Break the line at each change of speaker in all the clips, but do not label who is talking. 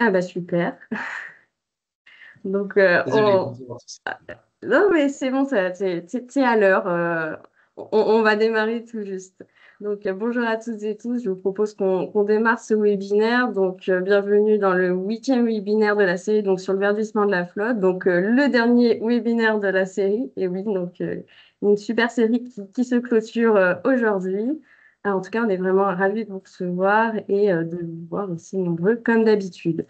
Ah bah super. Donc, euh, on- non mais c'est bon, t'es à l'heure. euh, on, on va démarrer tout juste. Donc, euh, bonjour à toutes et tous. Je vous propose qu'on démarre ce webinaire. Donc, bienvenue dans le huitième webinaire de la série, donc sur le verdissement de la flotte. Donc, le dernier webinaire de la série. Et oui, donc une super série qui, qui se clôture aujourd'hui. Alors, en tout cas, on est vraiment ravis de vous recevoir et euh, de vous voir aussi nombreux comme d'habitude.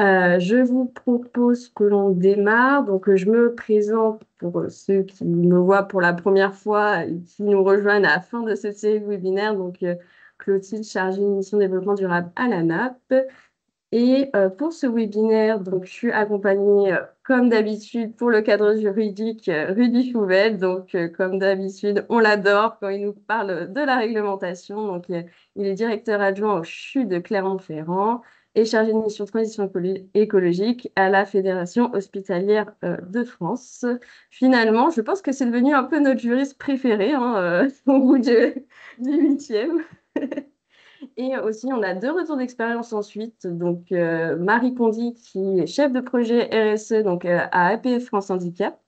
Euh, je vous propose que l'on démarre. Donc, je me présente pour euh, ceux qui me voient pour la première fois et qui nous rejoignent à la fin de cette série de webinaires. Donc, Clotilde, chargée de mission développement durable à la NAP. Et euh, pour ce webinaire, donc, je suis accompagnée, euh, comme d'habitude, pour le cadre juridique, euh, Rudy Fouvel. Donc, comme d'habitude, on l'adore quand il nous parle de la réglementation. Donc, il est directeur adjoint au CHU de Clermont-Ferrand et chargé de mission transition écolo- écologique à la Fédération hospitalière de France. Finalement, je pense que c'est devenu un peu notre juriste préféré hein, au bout du huitième. Et aussi, on a deux retours d'expérience ensuite. Donc, euh, Marie Condy, qui est chef de projet RSE donc, euh, à APF France Handicap.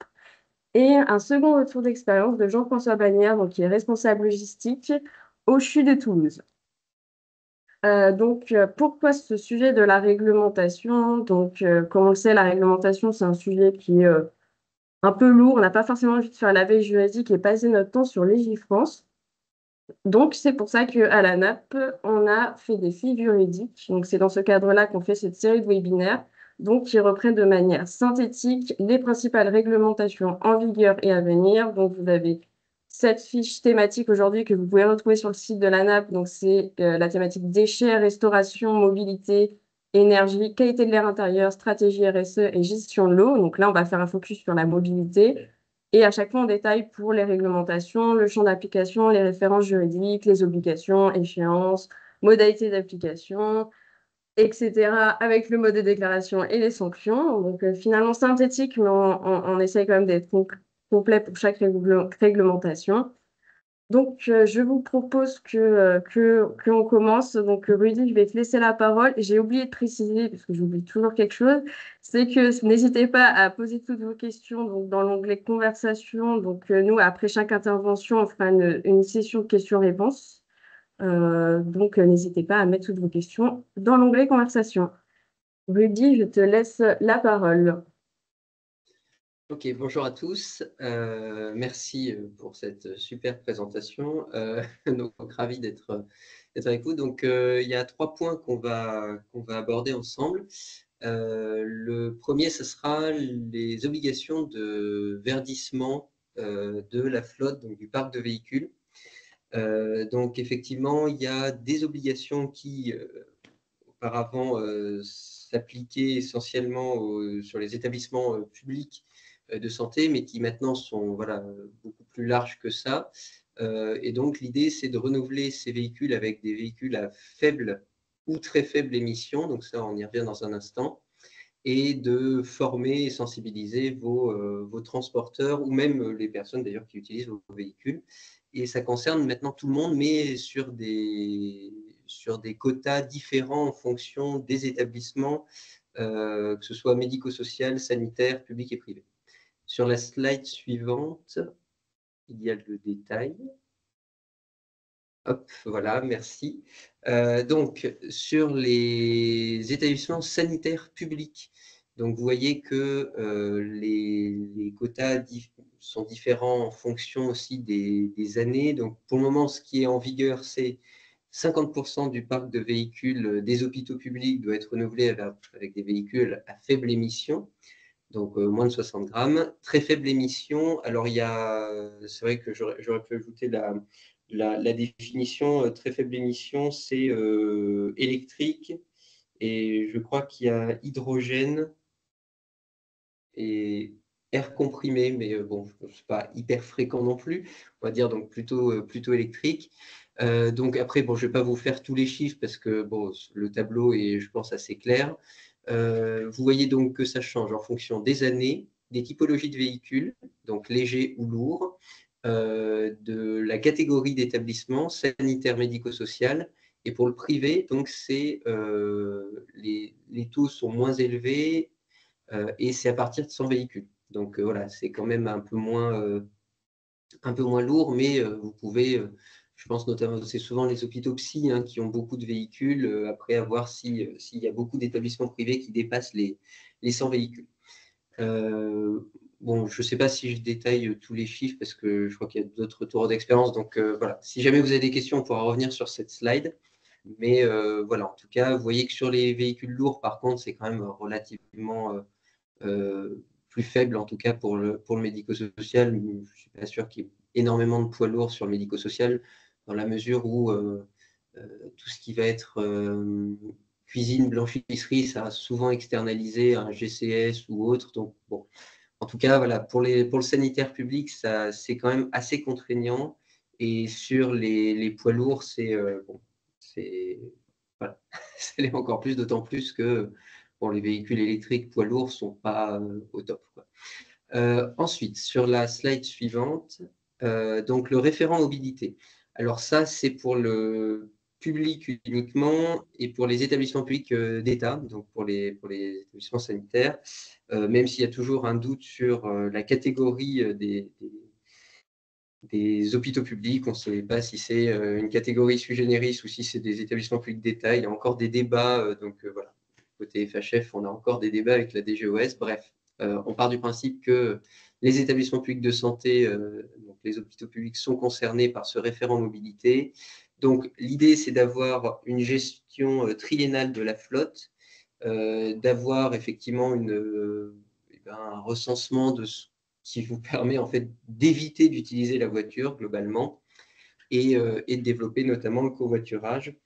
Et un second retour d'expérience de Jean-François Bagnères, donc, qui est responsable logistique au CHU de Toulouse. Euh, donc, pourquoi ce sujet de la réglementation? Donc, comme on le sait, la réglementation, c'est un sujet qui est un peu lourd. On n'a pas forcément envie de faire la veille juridique et passer notre temps sur Légifrance. Donc, c'est pour ça qu'à la NAP, on a fait des fils juridiques. Donc, c'est dans ce cadre-là qu'on fait cette série de webinaires, donc qui reprennent de manière synthétique les principales réglementations en vigueur et à venir. Donc, vous avez cette fiche thématique aujourd'hui que vous pouvez retrouver sur le site de la NAP. Donc, c'est euh, la thématique déchets, restauration, mobilité, énergie, qualité de l'air intérieur, stratégie RSE et gestion de l'eau. Donc là, on va faire un focus sur la mobilité. Et à chaque fois, on détaille pour les réglementations, le champ d'application, les références juridiques, les obligations, échéances, modalités d'application, etc., avec le mode de déclaration et les sanctions. Donc, euh, finalement, synthétique, mais on, essaye quand même d'être com- complet pour chaque régl- réglementation. Donc, euh, je vous propose que, euh, commence. Donc, euh, Rudy, je vais te laisser la parole. J'ai oublié de préciser, parce que j'oublie toujours quelque chose, c'est que n'hésitez pas à poser toutes vos questions donc, dans l'onglet conversation. Donc, nous, après chaque intervention, on fera une, une session questions-réponses. Donc, n'hésitez pas à mettre toutes vos questions dans l'onglet conversation. Rudy, je te laisse la parole.
Ok, bonjour à tous. Euh, merci euh, pour cette super présentation. Euh, donc, ravi d'être avec vous. Donc, euh, il y a trois points qu'on va, va aborder ensemble. Euh, le premier, ce sera les obligations de verdissement euh, de la flotte, donc du parc de véhicules. Euh, donc, effectivement, il y a des obligations qui, euh, auparavant, euh, s'appliquaient essentiellement sur les établissements euh, publics euh, de santé, mais qui maintenant sont voilà, beaucoup plus larges que ça. Euh, et donc, l'idée, c'est de renouveler ces véhicules avec des véhicules à faible ou très faible émission, donc ça, on y revient dans un instant, et de former et sensibiliser vos, euh, vos transporteurs ou même les personnes d'ailleurs qui utilisent vos véhicules. Et ça concerne maintenant tout le monde, mais sur des, sur des quotas différents en fonction des établissements, euh, que ce soit médico-social, sanitaire, public et privé. Sur la slide suivante, il y a le détail. Hop, voilà, merci. Euh, donc, sur les établissements sanitaires publics, donc vous voyez que euh, les, quotas sont différents en fonction aussi des, années. Donc, pour le moment, ce qui est en vigueur, c'est 50% du parc de véhicules des hôpitaux publics doit être renouvelé avec des véhicules à faible émission donc euh, moins de 60 grammes. Très faible émission. Alors, il y a, c'est vrai que j'aurais pu ajouter la, la, définition. Euh, très faible émission, c'est euh, électrique. Et je crois qu'il y a hydrogène et air comprimé, mais bon, ce n'est pas hyper fréquent non plus. On va dire donc plutôt, plutôt électrique. Donc après, bon, je ne vais pas vous faire tous les chiffres parce que bon, le tableau est, je pense, assez clair. Euh, vous voyez donc que ça change en fonction des années, des typologies de véhicules, donc légers ou lourds, euh, de la catégorie d'établissement sanitaire médico-social Et pour le privé, donc les, les, taux sont moins élevés et c'est à partir de 100 véhicules. Donc voilà, c'est quand même un peu moins, un peu moins lourd, mais vous pouvez je pense notamment, c'est souvent les hôpitaux psy hein, qui ont beaucoup de véhicules, euh, après à voir euh, s'il y a beaucoup d'établissements privés qui dépassent les, les 100 véhicules. Euh, bon, je ne sais pas si je détaille tous les chiffres parce que je crois qu'il y a d'autres tours d'expérience. Donc voilà, si jamais vous avez des questions, on pourra revenir sur cette slide. Mais voilà, en tout cas, vous voyez que sur les véhicules lourds, par contre, c'est quand même relativement plus faible, en tout cas pour le, pour le médico-social. Je ne suis pas sûr qu'il y ait énormément de poids lourds sur le médico-social dans la mesure où euh, euh, tout ce qui va être euh, cuisine, blanchisserie, ça a souvent externalisé un GCS ou autre. Donc, bon, en tout cas, voilà, pour, le sanitaire public, c'est quand même assez contraignant. Et sur les, les poids lourds, c'est bon, voilà, encore plus, d'autant plus que bon, les véhicules électriques poids lourds ne sont pas au top. ensuite, sur la slide suivante, donc le référent mobilité. Alors ça, c'est pour le public uniquement et pour les établissements publics euh, d'État, donc pour les, pour les établissements sanitaires, euh, même s'il y a toujours un doute sur euh, la catégorie des, des, hôpitaux publics. On ne sait pas si c'est une catégorie sui generis ou si c'est des établissements publics d'État. Il y a encore des débats. donc voilà, côté FHF, on a encore des débats avec la DGOS. Bref, on part du principe que les établissements publics de santé, les hôpitaux publics, sont concernés par ce référent mobilité. Donc, l'idée, c'est d'avoir une gestion euh, triennale de la flotte, euh, d'avoir effectivement une, eh ben, un recensement de ce qui vous permet en fait d'éviter d'utiliser la voiture globalement et, et, de développer notamment le covoiturage.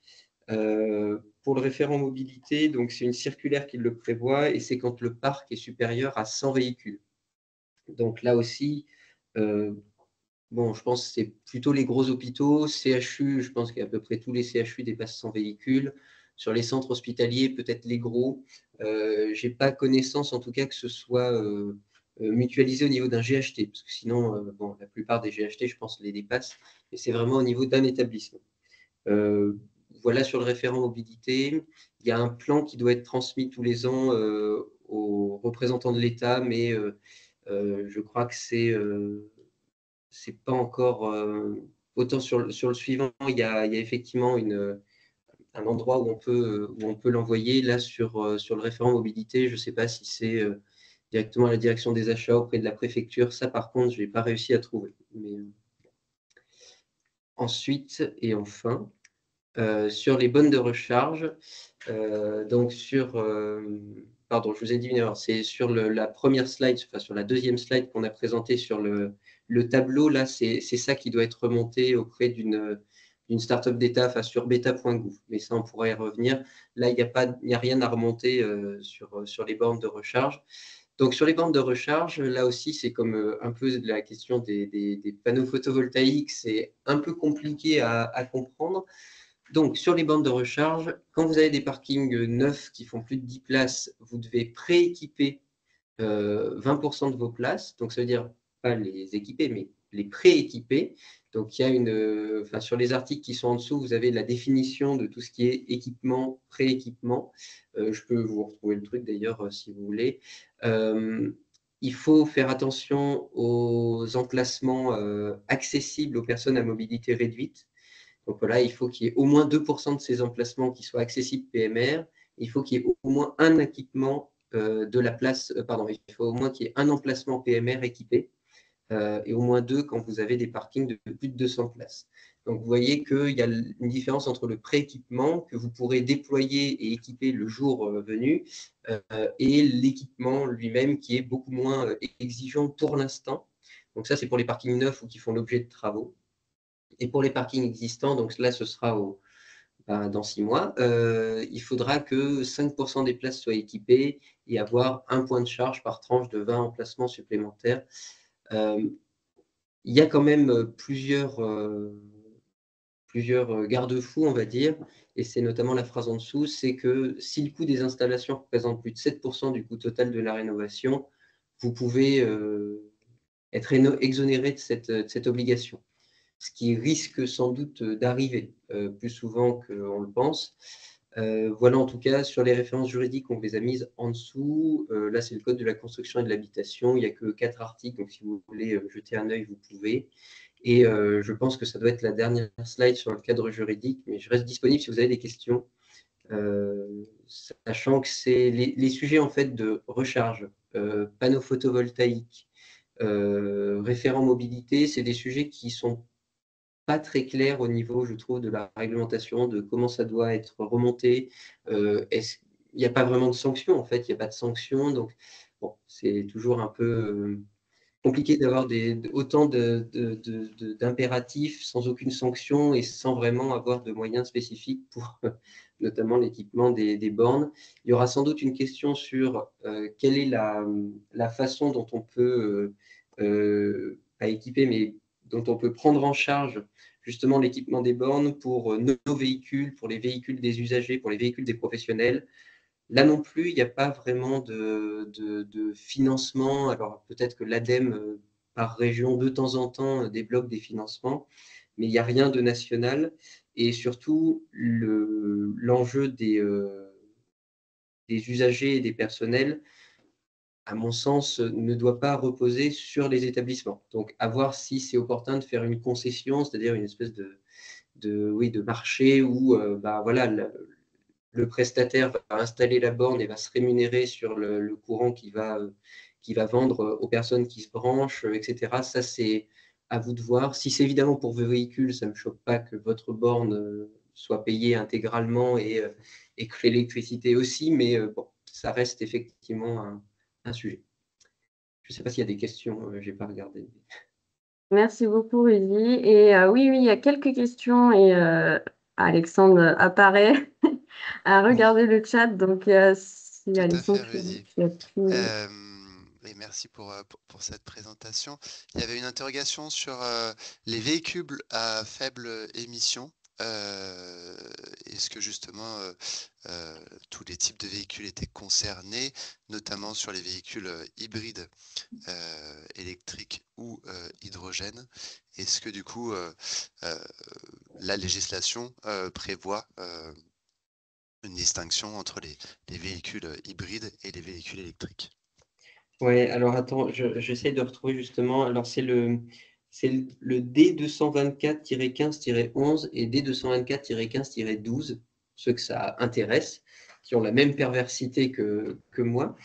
pour le référent mobilité, donc c'est une circulaire qui le prévoit et c'est quand le parc est supérieur à 100 véhicules. Donc là aussi, euh, bon, je pense que c'est plutôt les gros hôpitaux. CHU, je pense qu'à peu près tous les CHU dépassent 100 véhicules. Sur les centres hospitaliers, peut-être les gros. Euh, je n'ai pas connaissance, en tout cas, que ce soit euh, mutualisé au niveau d'un GHT, parce que sinon, bon, la plupart des GHT, je pense, les dépassent. Mais c'est vraiment au niveau d'un établissement. voilà sur le référent mobilité. Il y a un plan qui doit être transmis tous les ans aux représentants de l'État, mais euh, je crois que c'est euh, c'est pas encore euh, autant sur le, sur le suivant. Il y a, effectivement une, un endroit où on peut on peut l'envoyer. Là sur sur le référent mobilité, je ne sais pas si c'est directement à la direction des achats auprès de la préfecture. Ça, par contre, je n'ai pas réussi à trouver. Mais, ensuite et enfin, sur les bonnes de recharge, donc sur pardon, je vous ai dit une erreur, c'est sur la première slide, enfin sur la deuxième slide qu'on a présentée sur le, tableau, là, c'est ça qui doit être remonté auprès d'une startup d'État, enfin sur beta.gouv. Mais ça, on pourrait y revenir. Là, il n'y a, rien à remonter euh, sur, les bornes de recharge. Donc, sur les bornes de recharge, là aussi, c'est comme euh, un peu la question des, panneaux photovoltaïques, c'est un peu compliqué à, à comprendre. Donc, sur les bandes de recharge, quand vous avez des parkings neufs qui font plus de 10 places, vous devez prééquiper 20% euh, de vos places. Donc, ça veut dire pas les équiper, mais les prééquiper. Donc, il y a une, enfin, sur les articles qui sont en dessous, vous avez la définition de tout ce qui est équipement, prééquipement. Euh, je peux vous retrouver le truc d'ailleurs euh, si vous voulez. il faut faire attention aux emplacements accessibles aux personnes à mobilité réduite. Donc voilà, il faut qu'il y ait au moins 2% de ces emplacements qui soient accessibles PMR. Il faut qu'il y ait au moins un équipement euh, de la place, euh, pardon, il faut au moins qu'il y ait un emplacement PMR équipé euh, et au moins deux quand vous avez des parkings de plus de 200 places. Donc vous voyez qu'il y a une différence entre le pré-équipement que vous pourrez déployer et équiper le jour venu et l'équipement lui-même qui est beaucoup moins exigeant pour l'instant. Donc ça, c'est pour les parkings neufs ou qui font l'objet de travaux. Et pour les parkings existants, donc là, ce sera ben, dans six mois, euh, il faudra que 5% des places soient équipées et avoir un point de charge par tranche de 20 emplacements supplémentaires. Euh, il y a quand même plusieurs, euh, plusieurs garde-fous, on va dire, et c'est notamment la phrase en dessous, c'est que si le coût des installations représente plus de 7% du coût total de la rénovation, vous pouvez être exonéré de cette obligation. ce qui risque sans doute d'arriver plus souvent qu'on le pense. Voilà en tout cas sur les références juridiques, on les a mises en dessous. là, c'est le code de la construction et de l'habitation. Il n'y a que quatre articles, donc si vous voulez jeter un œil, vous pouvez. Et je pense que ça doit être la dernière slide sur le cadre juridique, mais je reste disponible si vous avez des questions. Euh, sachant que c'est les, sujets en fait de recharge, euh, panneaux photovoltaïques, euh, référents mobilité, c'est des sujets qui sont pas très clairs au niveau, je trouve, de la réglementation, de comment ça doit être remonté. il n'y a pas vraiment de sanctions, en fait, il n'y a pas de sanctions, donc bon, c'est toujours un peu compliqué d'avoir autant d'impératifs sans aucune sanction et sans vraiment avoir de moyens spécifiques pour notamment l'équipement des, bornes. Il y aura sans doute une question sur euh, quelle est la, façon dont on peut, euh, euh, pas équiper, mais dont on peut prendre en charge justement l'équipement des bornes pour nos véhicules, pour les véhicules des usagers, pour les véhicules des professionnels. Là non plus, il n'y a pas vraiment de, financement. Alors peut-être que l'ADEME, par région, de temps en temps, débloque des financements, mais il n'y a rien de national et surtout l'enjeu euh, des usagers et des personnels, à mon sens, ne doit pas reposer sur les établissements. Donc, à voir si c'est opportun de faire une concession, c'est-à-dire une espèce de, de, oui, de marché où euh, bah, voilà, le, prestataire va installer la borne et va se rémunérer sur le, courant qu'il va, qui va vendre aux personnes qui se branchent, etc. Ça, c'est à vous de voir. Si c'est évidemment pour vos véhicules, ça ne me choque pas que votre borne euh, soit payée intégralement et, euh, et que l'électricité aussi, mais euh, bon, ça reste effectivement un, sujet. Je ne sais pas s'il y a des questions, je n'ai pas regardé.
Merci beaucoup, Rudy. Et oui, oui, il y a quelques questions et Alexandre apparaît à regarder le chat. Donc,
si Alexandre qui a et merci euh, pour, pour, cette présentation. Il y avait une interrogation sur euh, les véhicules à faible émission. Euh, est-ce que justement tous les types de véhicules étaient concernés, notamment sur les véhicules hybrides électriques ou hydrogène Est-ce que du coup la législation prévoit une distinction entre les, les véhicules hybrides et les véhicules électriques?
Oui, alors attends, j'essaie de retrouver justement. Alors, c'est le, le D224-15-11 et D224-15-12, ceux que ça intéresse, qui ont la même perversité que, moi.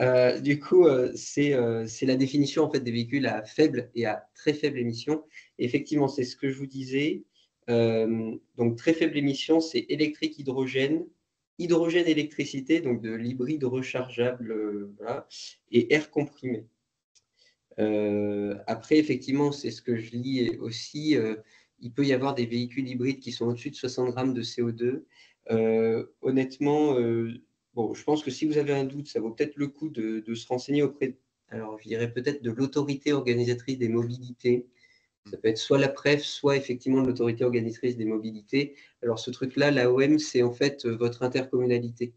Euh, du coup, euh, euh, c'est la définition en fait, des véhicules à faible et à très faible émission. effectivement, c'est ce que je vous disais. donc, très faible émission, c'est électrique, hydrogène, hydrogène électricité, donc de l'hybride rechargeable et air comprimé. Euh, après, effectivement, c'est ce que je lis aussi. Euh, il peut y avoir des véhicules hybrides qui sont au-dessus de 60 grammes de CO2. honnêtement, bon, je pense que si vous avez un doute, ça vaut peut-être le coup de, de se renseigner auprès, alors je dirais peut-être de l'autorité organisatrice des mobilités ça peut être soit la PREF, soit effectivement l'autorité organisatrice des mobilités. Alors ce truc-là, l'AOM, c'est en fait euh, votre intercommunalité.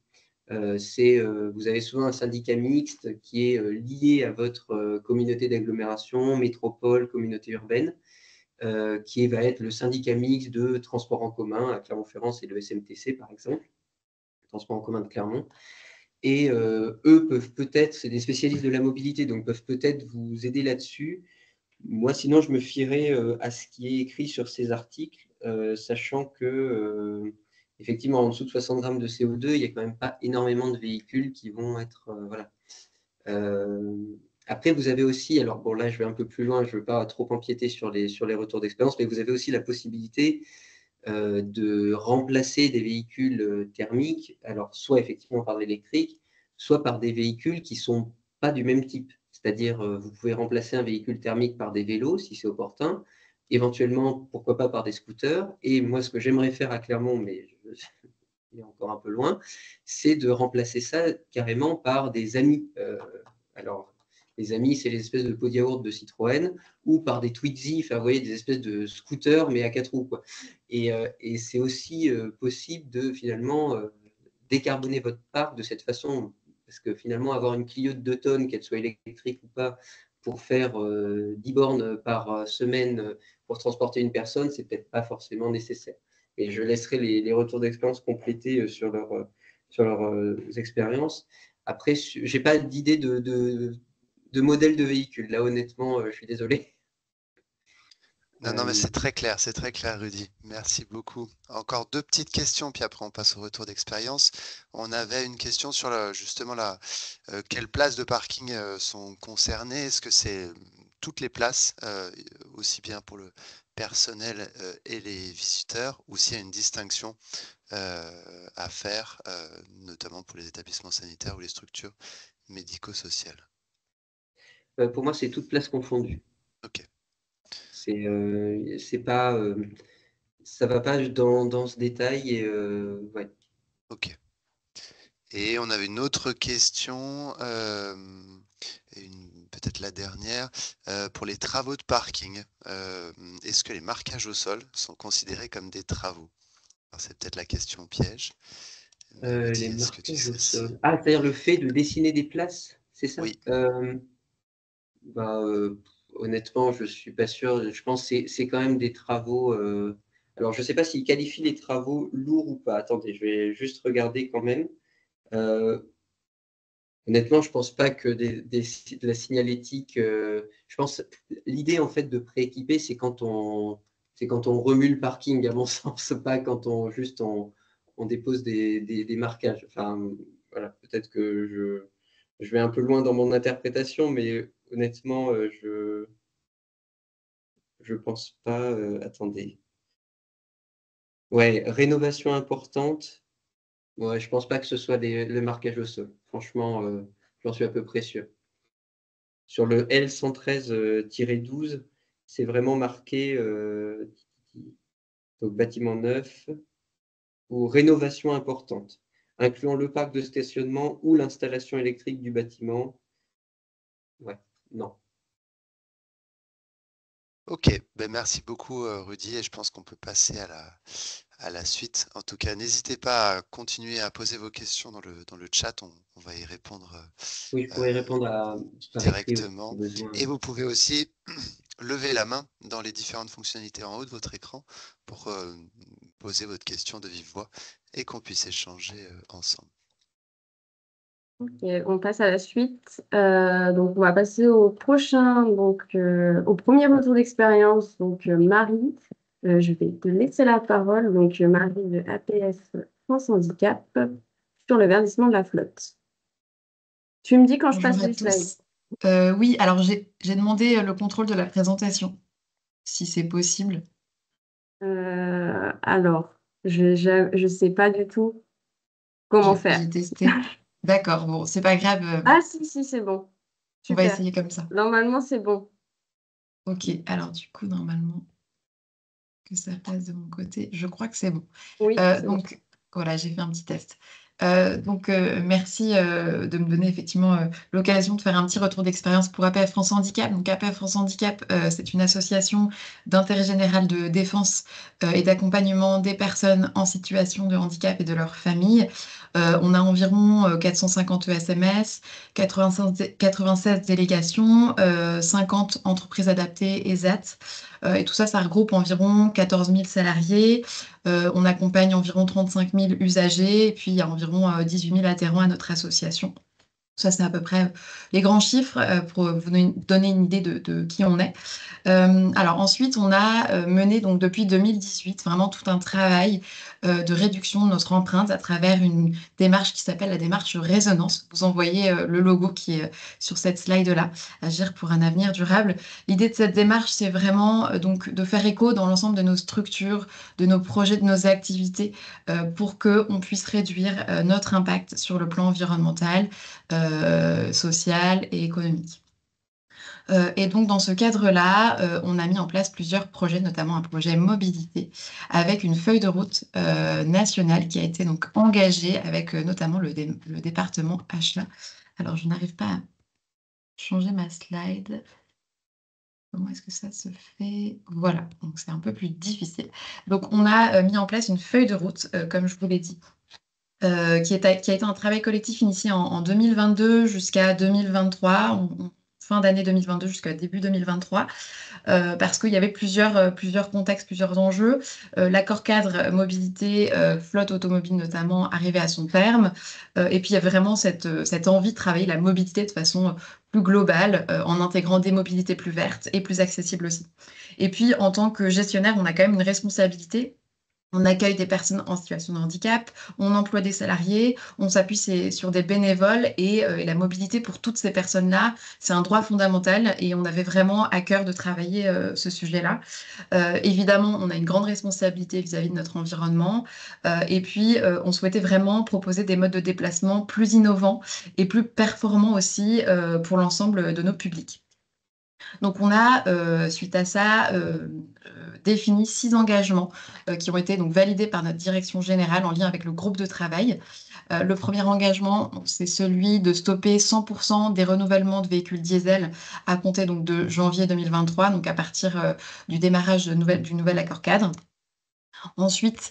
Euh, euh, vous avez souvent un syndicat mixte qui est lié à votre communauté d'agglomération, métropole, communauté urbaine, qui va être le syndicat mixte de transport en commun à Clermont-Ferrand, et le SMTC par exemple, transport en commun de Clermont. Et eux peuvent peut-être, c'est des spécialistes de la mobilité, donc peuvent peut-être vous aider là-dessus. Moi, sinon, je me fierais euh, à ce qui est écrit sur ces articles, euh, sachant que, euh, effectivement, en dessous de 60 grammes de CO2, il n'y a quand même pas énormément de véhicules qui vont être. voilà. après, vous avez aussi, alors bon, là, je vais un peu plus loin, je ne veux pas trop empiéter sur les, retours d'expérience, mais vous avez aussi la possibilité de remplacer des véhicules thermiques, alors soit effectivement par l'électrique, soit par des véhicules qui ne sont pas du même type. C'est-à-dire, euh, vous pouvez remplacer un véhicule thermique par des vélos si c'est opportun, éventuellement, pourquoi pas par des scooters. Et moi, ce que j'aimerais faire à Clermont, mais je, est encore un peu loin, c'est de remplacer ça carrément par des amis. Euh, alors, les amis, c'est les espèces de pots de yaourt de Citroën, ou par des Twizy, enfin, vous voyez, des espèces de scooters, mais à quatre roues. Quoi. Et, euh, c'est aussi possible de finalement décarboner votre parc de cette façon parce que finalement, avoir une Clio de 2 tonnes, qu'elle soit électrique ou pas, pour faire 10 euh, bornes par euh, semaine, pour transporter une personne, c'est peut-être pas forcément nécessaire. Et je laisserai les, retours d'expérience complétés sur, leur, sur leurs expériences. Après, je n'ai pas d'idée de, de, modèle de véhicule. Là, honnêtement, je suis désolé.
Non, non, mais c'est très clair, c'est très clair, Rudy. Merci beaucoup. Encore deux petites questions, puis après on passe au retour d'expérience. On avait une question sur justement la, euh, quelles places de parking euh, sont concernées? Est-ce que c'est euh, toutes les places, aussi bien pour le personnel et les visiteurs, ou s'il y a une distinction à faire, notamment pour les établissements sanitaires ou les structures médico-sociales?
Pour moi, c'est toutes places confondues.
Ok.
C'est, euh, c'est pas, euh, ça va pas dans, dans ce détail. Et, euh, ouais.
Ok. Et on avait une autre question, peut-être la dernière, pour les travaux de parking. Est-ce que les marquages au sol sont considérés comme des travaux? C'est peut-être la question piège.
les marquages au sol. Ah, c'est-à-dire le fait de dessiner des places, c'est ça?
Oui.
Bah, honnêtement, je ne suis pas sûr. Je pense que c'est quand même des travaux. Euh, alors, je ne sais pas s'ils qualifient les travaux lourds ou pas. Attendez, je vais juste regarder quand même. Euh, honnêtement, je ne pense pas que de la signalétique. Euh, je pense l'idée en fait de prééquiper, c'est quand on c'est quand on remue le parking, à mon sens, pas quand on juste on, dépose des, des, marquages. Enfin, voilà, peut-être que je, je vais un peu loin dans mon interprétation, mais honnêtement, euh, je je pense pas. Euh, attendez. Ouais, rénovation importante. Ouais, je pense pas que ce soit le marquage au sol. Franchement, euh, j'en suis à peu près sûr. Sur le L113-12, c'est vraiment marqué donc bâtiment neuf ou rénovation importante, incluant le parc de stationnement ou l'installation électrique du bâtiment. Ouais. Non.
Ok, ben merci beaucoup euh, Rudy et je pense qu'on peut passer à la, à la suite. En tout cas, n'hésitez pas à continuer à poser vos questions dans le, dans le chat, on, va y répondre euh,
je pourrais répondre à,
directement. Et vous pouvez aussi lever la main dans les différentes fonctionnalités en haut de votre écran pour euh, poser votre question de vive voix et qu'on puisse échanger ensemble
on passe à la suite. Euh, donc, on va passer au prochain, donc euh, au premier retour d'expérience. Donc, euh, Marie, je vais te laisser la parole. Donc, Marie de APS France Handicap sur le verdissement de la flotte. Tu me dis quand je passe les
slides. oui, alors j'ai demandé le contrôle de la présentation, si c'est possible.
alors, je ne sais pas du tout comment faire.
D'accord, bon, c'est pas grave. Euh,
ah si, si, c'est bon.
On va essayer comme ça.
Normalement, c'est bon.
Ok, alors du coup, normalement, que ça passe de mon côté, je crois que c'est bon.
Oui,
euh, donc, voilà, j'ai fait un petit test. Euh, donc, euh, merci euh, de me donner effectivement l'occasion de faire un petit retour d'expérience pour APF France Handicap. Donc, APF France Handicap, c'est une association d'intérêt général de défense et d'accompagnement des personnes en situation de handicap et de leurs familles. on a environ 450 ESMS, 96 délégations, 50 entreprises adaptées et ZAT. Et tout ça, ça regroupe environ 14 000 salariés. on accompagne environ 35 000 usagers et puis il y a environ 18 000 adhérents à notre association. Ça, c'est à peu près les grands chiffres euh, pour vous donner une idée de, qui on est. Euh, alors ensuite, on a euh, mené donc depuis 2018 vraiment tout un travail de réduction de notre empreinte à travers une démarche qui s'appelle la démarche résonance. Vous envoyez le logo qui est sur cette slide-là, Agir pour un avenir durable. L'idée de cette démarche, c'est vraiment donc de faire écho dans l'ensemble de nos structures, de nos projets, de nos activités pour qu'on puisse réduire notre impact sur le plan environnemental, euh, sociale et économique. Euh, et donc, dans ce cadre-là, euh, on a mis en place plusieurs projets, notamment un projet mobilité, avec une feuille de route nationale qui a été donc engagée avec notamment le, le, département achat. Alors, je n'arrive pas à changer ma slide. Comment est-ce que ça se fait? Voilà, donc c'est un peu plus difficile. Donc, on a mis en place une feuille de route, comme je vous l'ai dit, euh, qui, est, qui, a été un travail collectif initié en, 2022 jusqu'à 2023. On, fin d'année 2022 jusqu'à début 2023, parce qu'il y avait plusieurs, plusieurs contextes, plusieurs enjeux. L'accord cadre mobilité, flotte automobile notamment, arrivait à son terme. et puis il y avait vraiment cette, cette envie de travailler la mobilité de façon plus globale, en intégrant des mobilités plus vertes et plus accessibles aussi. Et puis, en tant que gestionnaire, on a quand même une responsabilité on accueille des personnes en situation de handicap, on emploie des salariés, on s'appuie sur des bénévoles euh, et, la mobilité pour toutes ces personnes-là, c'est un droit fondamental et on avait vraiment à cœur de travailler euh, ce sujet-là. Euh, évidemment, on a une grande responsabilité vis-à-vis de notre environnement et puis on souhaitait vraiment proposer des modes de déplacement plus innovants et plus performants aussi pour l'ensemble de nos publics. Donc on a, suite à ça, défini six engagements euh, qui ont été donc validés par notre direction générale en lien avec le groupe de travail. Euh, le premier engagement, c'est celui de stopper 100% des renouvellements de véhicules diesel à compter donc de janvier 2023, donc à partir euh, du démarrage du nouvel accord cadre. Ensuite,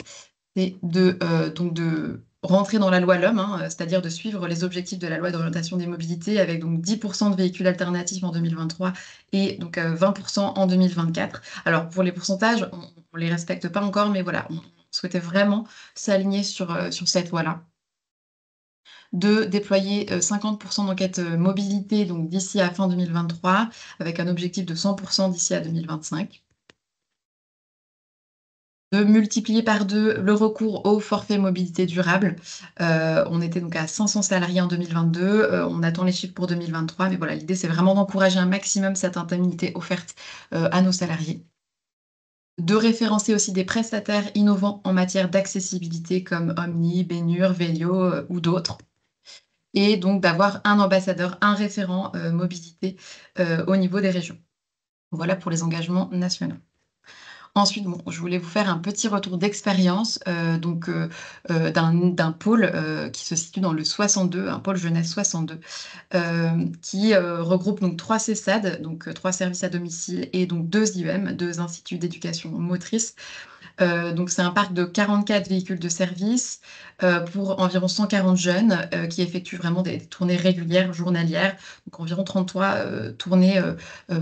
c'est de, donc de rentrer dans la loi LOM, hein, c'est-à-dire de suivre les objectifs de la loi d'orientation des mobilités avec donc 10% de véhicules alternatifs en 2023 et donc 20% en 2024. Alors pour les pourcentages, on ne les respecte pas encore, mais voilà, on souhaitait vraiment s'aligner sur, euh, sur cette loi-là de déployer 50% d'enquêtes mobilité d'ici à fin 2023 avec un objectif de 100% d'ici à 2025 de multiplier par deux le recours au forfait mobilité durable. Euh, on était donc à 500 salariés en 2022, euh, on attend les chiffres pour 2023, mais voilà, l'idée c'est vraiment d'encourager un maximum cette indemnité offerte euh, à nos salariés. De référencer aussi des prestataires innovants en matière d'accessibilité comme Omni, Bénur, Velio ou d'autres. Et donc d'avoir un ambassadeur, un référent mobilité au niveau des régions. Voilà pour les engagements nationaux. Ensuite, je voulais vous faire un petit retour d'expérience euh, donc euh, euh, d'un pôle qui se situe dans le 62, un pôle jeunesse 62, qui regroupe donc trois CESAD, donc trois services à domicile et donc deux IEM, deux instituts d'éducation motrice. donc c'est un parc de 44 véhicules de service pour environ 140 jeunes qui effectuent vraiment des, tournées régulières, journalières, donc environ 33 tournées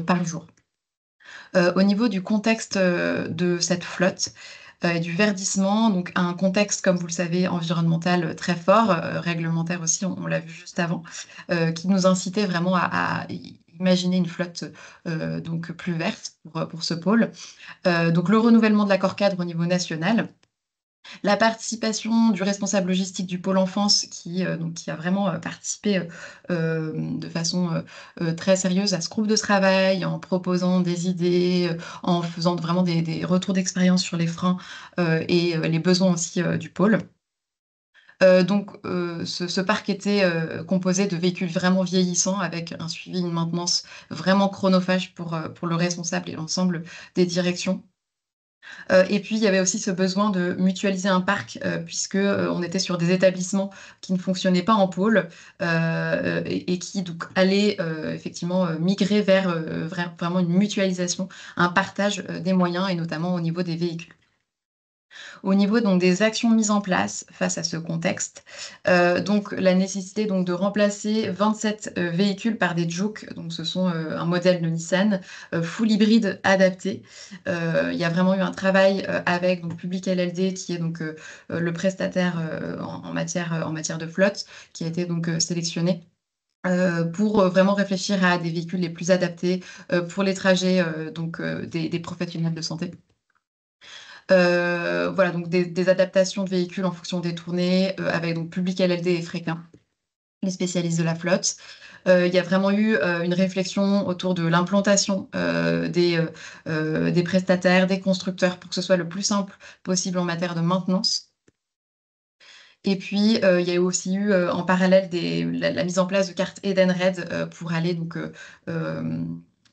par jour. Euh, au niveau du contexte euh, de cette flotte, euh, et du verdissement, donc un contexte, comme vous le savez, environnemental très fort, réglementaire aussi, on, l'a vu juste avant, qui nous incitait vraiment à, imaginer une flotte donc plus verte pour, pour ce pôle. donc le renouvellement de l'accord cadre au niveau national, la participation du responsable logistique du pôle enfance qui, euh, a vraiment euh, participé euh, de façon très sérieuse à ce groupe de travail, en proposant des idées, en faisant vraiment des, retours d'expérience sur les freins et les besoins aussi du pôle. donc, ce, parc était composé de véhicules vraiment vieillissants avec un suivi, une maintenance vraiment chronophage pour le responsable et l'ensemble des directions. Euh, et puis, il y avait aussi ce besoin de mutualiser un parc, euh, puisque euh, était sur des établissements qui ne fonctionnaient pas en pôle et, qui donc allaient effectivement migrer vers vraiment une mutualisation, un partage des moyens et notamment au niveau des véhicules. Au niveau des actions mises en place face à ce contexte, euh, donc la nécessité donc, de remplacer 27 euh, véhicules par des Juke, donc ce sont euh, un modèle de Nissan full hybride adapté. il y a vraiment eu un travail avec donc, Public LLD qui est donc le prestataire en, matière, en matière de flotte qui a été donc sélectionné. pour vraiment réfléchir à des véhicules les plus adaptés pour les trajets donc, des, professionnels de santé. Euh, voilà, donc des, adaptations de véhicules en fonction des tournées euh, avec donc Public LLD et Fréquin, les spécialistes de la flotte. Euh, il y a vraiment eu une réflexion autour de l'implantation des, des prestataires, des constructeurs pour que ce soit le plus simple possible en matière de maintenance. Et puis, il y a aussi eu en parallèle des, la, mise en place de cartes Edenred pour aller donc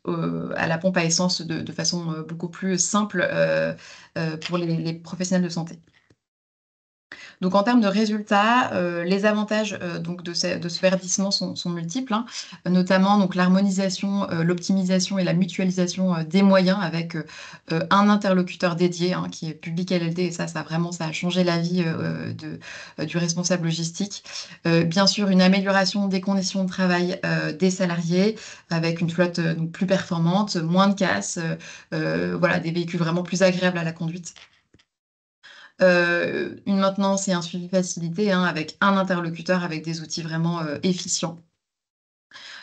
à la pompe à essence de, façon euh, beaucoup plus simple euh, euh, pour les, professionnels de santé. Donc en termes de résultats, euh, les avantages euh, donc de ce, de ce verdissement sont, multiples, hein. notamment l'harmonisation, euh, l'optimisation et la mutualisation des moyens avec un interlocuteur dédié hein, qui est Public LLD et ça, ça vraiment ça a changé la vie de, du responsable logistique. bien sûr, une amélioration des conditions de travail des salariés avec une flotte donc, plus performante, moins de casse, voilà des véhicules vraiment plus agréables à la conduite. Euh, une maintenance et un suivi facilité hein, avec un interlocuteur, avec des outils vraiment euh, efficients.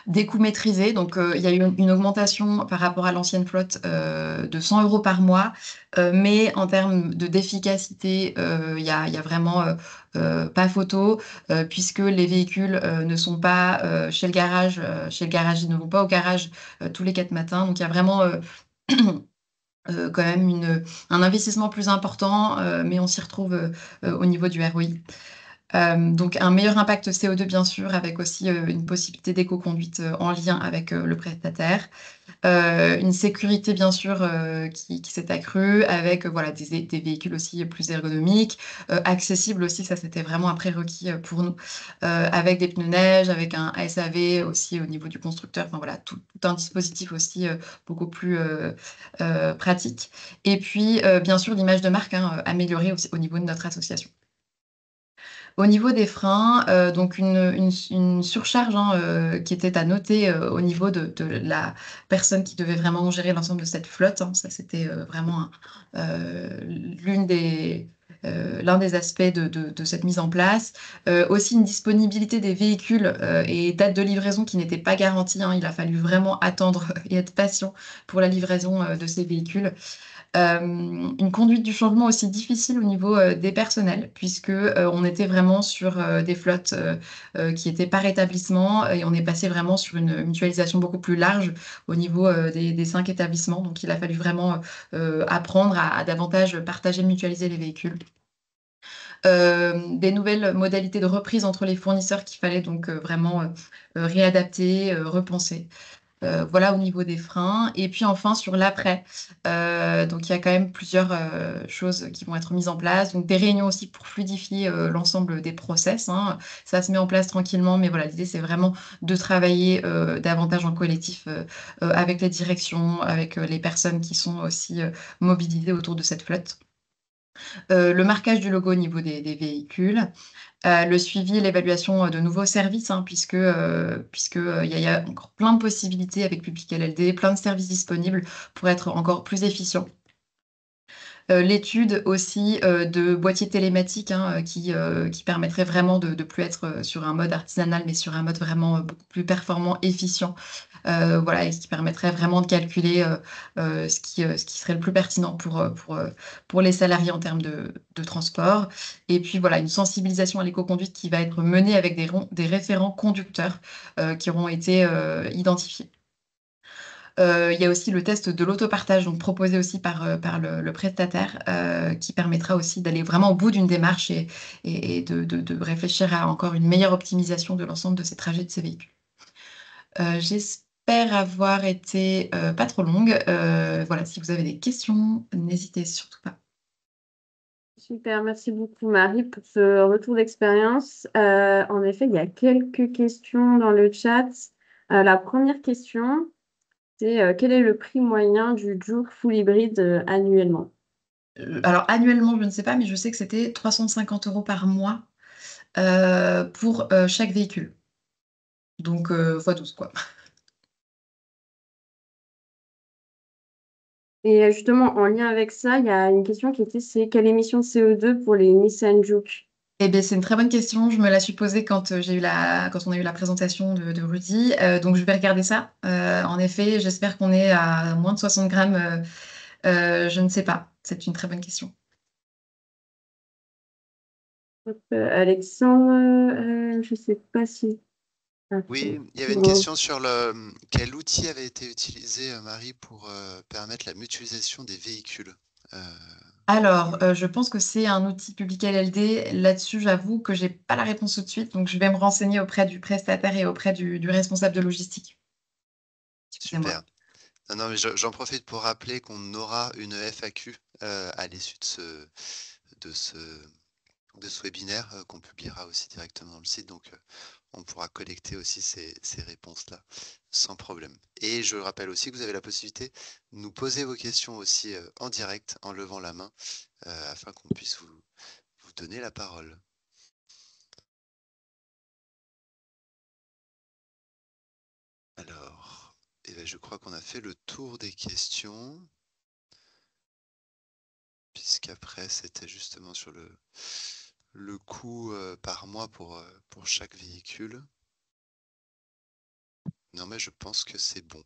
Des coûts maîtrisés, donc euh, il y a eu une, augmentation par rapport à l'ancienne flotte de 100 euros par mois, mais en termes d'efficacité, il n'y a, y a, vraiment pas photo, puisque les véhicules ne sont pas chez le garage, chez le garage, ils ne vont pas au garage tous les quatre matins, donc il y a vraiment Euh, quand même un investissement plus important, euh, mais on s'y retrouve euh, au niveau du ROI. Donc un meilleur impact CO2 bien sûr, avec aussi une possibilité d'éco-conduite en lien avec le prestataire. une sécurité bien sûr qui, s'est accrue avec voilà, des, des, véhicules aussi plus ergonomiques, accessibles aussi, ça c'était vraiment un prérequis pour nous, avec des pneus neige, avec un SAV aussi au niveau du constructeur, enfin voilà, tout, un dispositif aussi beaucoup plus pratique. Et puis bien sûr l'image de marque hein, améliorée aussi au niveau de notre association. Au niveau des freins, euh, donc une, surcharge hein, euh, qui était à noter euh, au niveau de, la personne qui devait vraiment gérer l'ensemble de cette flotte. Hein. ça, c'était vraiment l'un des aspects de, cette mise en place. aussi une disponibilité des véhicules et date de livraison qui n'était pas garantie. Hein. Il a fallu vraiment attendre et être patient pour la livraison de ces véhicules. Euh, une conduite du changement aussi difficile au niveau euh, des personnels, puisque euh, on était vraiment sur des flottes qui étaient par établissement et on est passé vraiment sur une mutualisation beaucoup plus large au niveau des, cinq établissements. Donc il a fallu vraiment apprendre à, davantage partager, mutualiser les véhicules. des nouvelles modalités de reprise entre les fournisseurs qu'il fallait donc vraiment réadapter, repenser. Euh, voilà au niveau des freins. Et puis enfin sur l'après, euh, donc il y a quand même plusieurs euh, choses qui vont être mises en place. Donc des réunions aussi pour fluidifier l'ensemble des process. Hein. Ça se met en place tranquillement, mais voilà l'idée c'est vraiment de travailler davantage en collectif avec les directions, avec les personnes qui sont aussi mobilisées autour de cette flotte. le marquage du logo au niveau des véhicules, euh, le suivi, l'évaluation euh, de nouveaux services, hein, puisque euh, puisque il y, a encore plein de possibilités avec Public LLD, plein de services disponibles pour être encore plus efficient. L'étude aussi de boîtiers télématiques hein, qui, qui permettrait vraiment de ne plus être sur un mode artisanal, mais sur un mode vraiment beaucoup plus performant, efficient, euh, voilà, et qui permettrait vraiment de calculer euh, euh, ce, qui, serait le plus pertinent pour, les salariés en termes de, de transport. Et puis voilà, une sensibilisation à l'éco-conduite qui va être menée avec des, des référents conducteurs qui auront été identifiés. Il y a aussi le test de l'autopartage, donc proposé aussi par, par le, prestataire, qui permettra aussi d'aller vraiment au bout d'une démarche et, de, réfléchir à encore une meilleure optimisation de l'ensemble de ces trajets de ces véhicules. J'espère avoir été euh, pas trop longue. Euh, voilà, si vous avez des questions, n'hésitez surtout pas.
Super, merci beaucoup Marie pour ce retour d'expérience. Euh, en effet, il y a quelques questions dans le chat. la première question, c'est quel est le prix moyen du jour full hybride annuellement?
Alors annuellement, je ne sais pas, mais je sais que c'était 350 euros par mois pour chaque véhicule. Donc, fois 12 quoi.
Et justement, en lien avec ça, il y a une question qui était, c'est quelle émission de CO2 pour les Nissan Juke?
Eh bien, c'est une très bonne question. Je me la suis posée quand, euh, j'ai eu la, quand on a eu la présentation de, Rudy. Euh, donc, je vais regarder ça. Euh, en effet, j'espère qu'on est à moins de 60 grammes. je ne sais pas. C'est une très bonne question.
Alexandre, je ne sais pas si
oui, il y avait une question sur le quel outil avait été utilisé, Marie, pour euh, permettre la mutualisation des véhicules.
Euh, Alors, je pense que c'est un outil public LLD. Là-dessus, j'avoue que j'ai pas la réponse tout de suite, donc je vais me renseigner auprès du prestataire et auprès du, responsable de logistique.
Super. Non, non, mais j'en profite pour rappeler qu'on aura une FAQ à l'issue de ce, webinaire qu'on publiera aussi directement dans le site. Donc, on pourra collecter aussi ces, réponses-là sans problème. Et je rappelle aussi que vous avez la possibilité de nous poser vos questions aussi en direct en levant la main afin qu'on puisse vous, vous donner la parole. Alors, eh ben, je crois qu'on a fait le tour des questions. Puisqu'après, c'était justement sur le, le coût euh, par mois pour, euh, pour chaque véhicule? Non, mais je pense que c'est bon.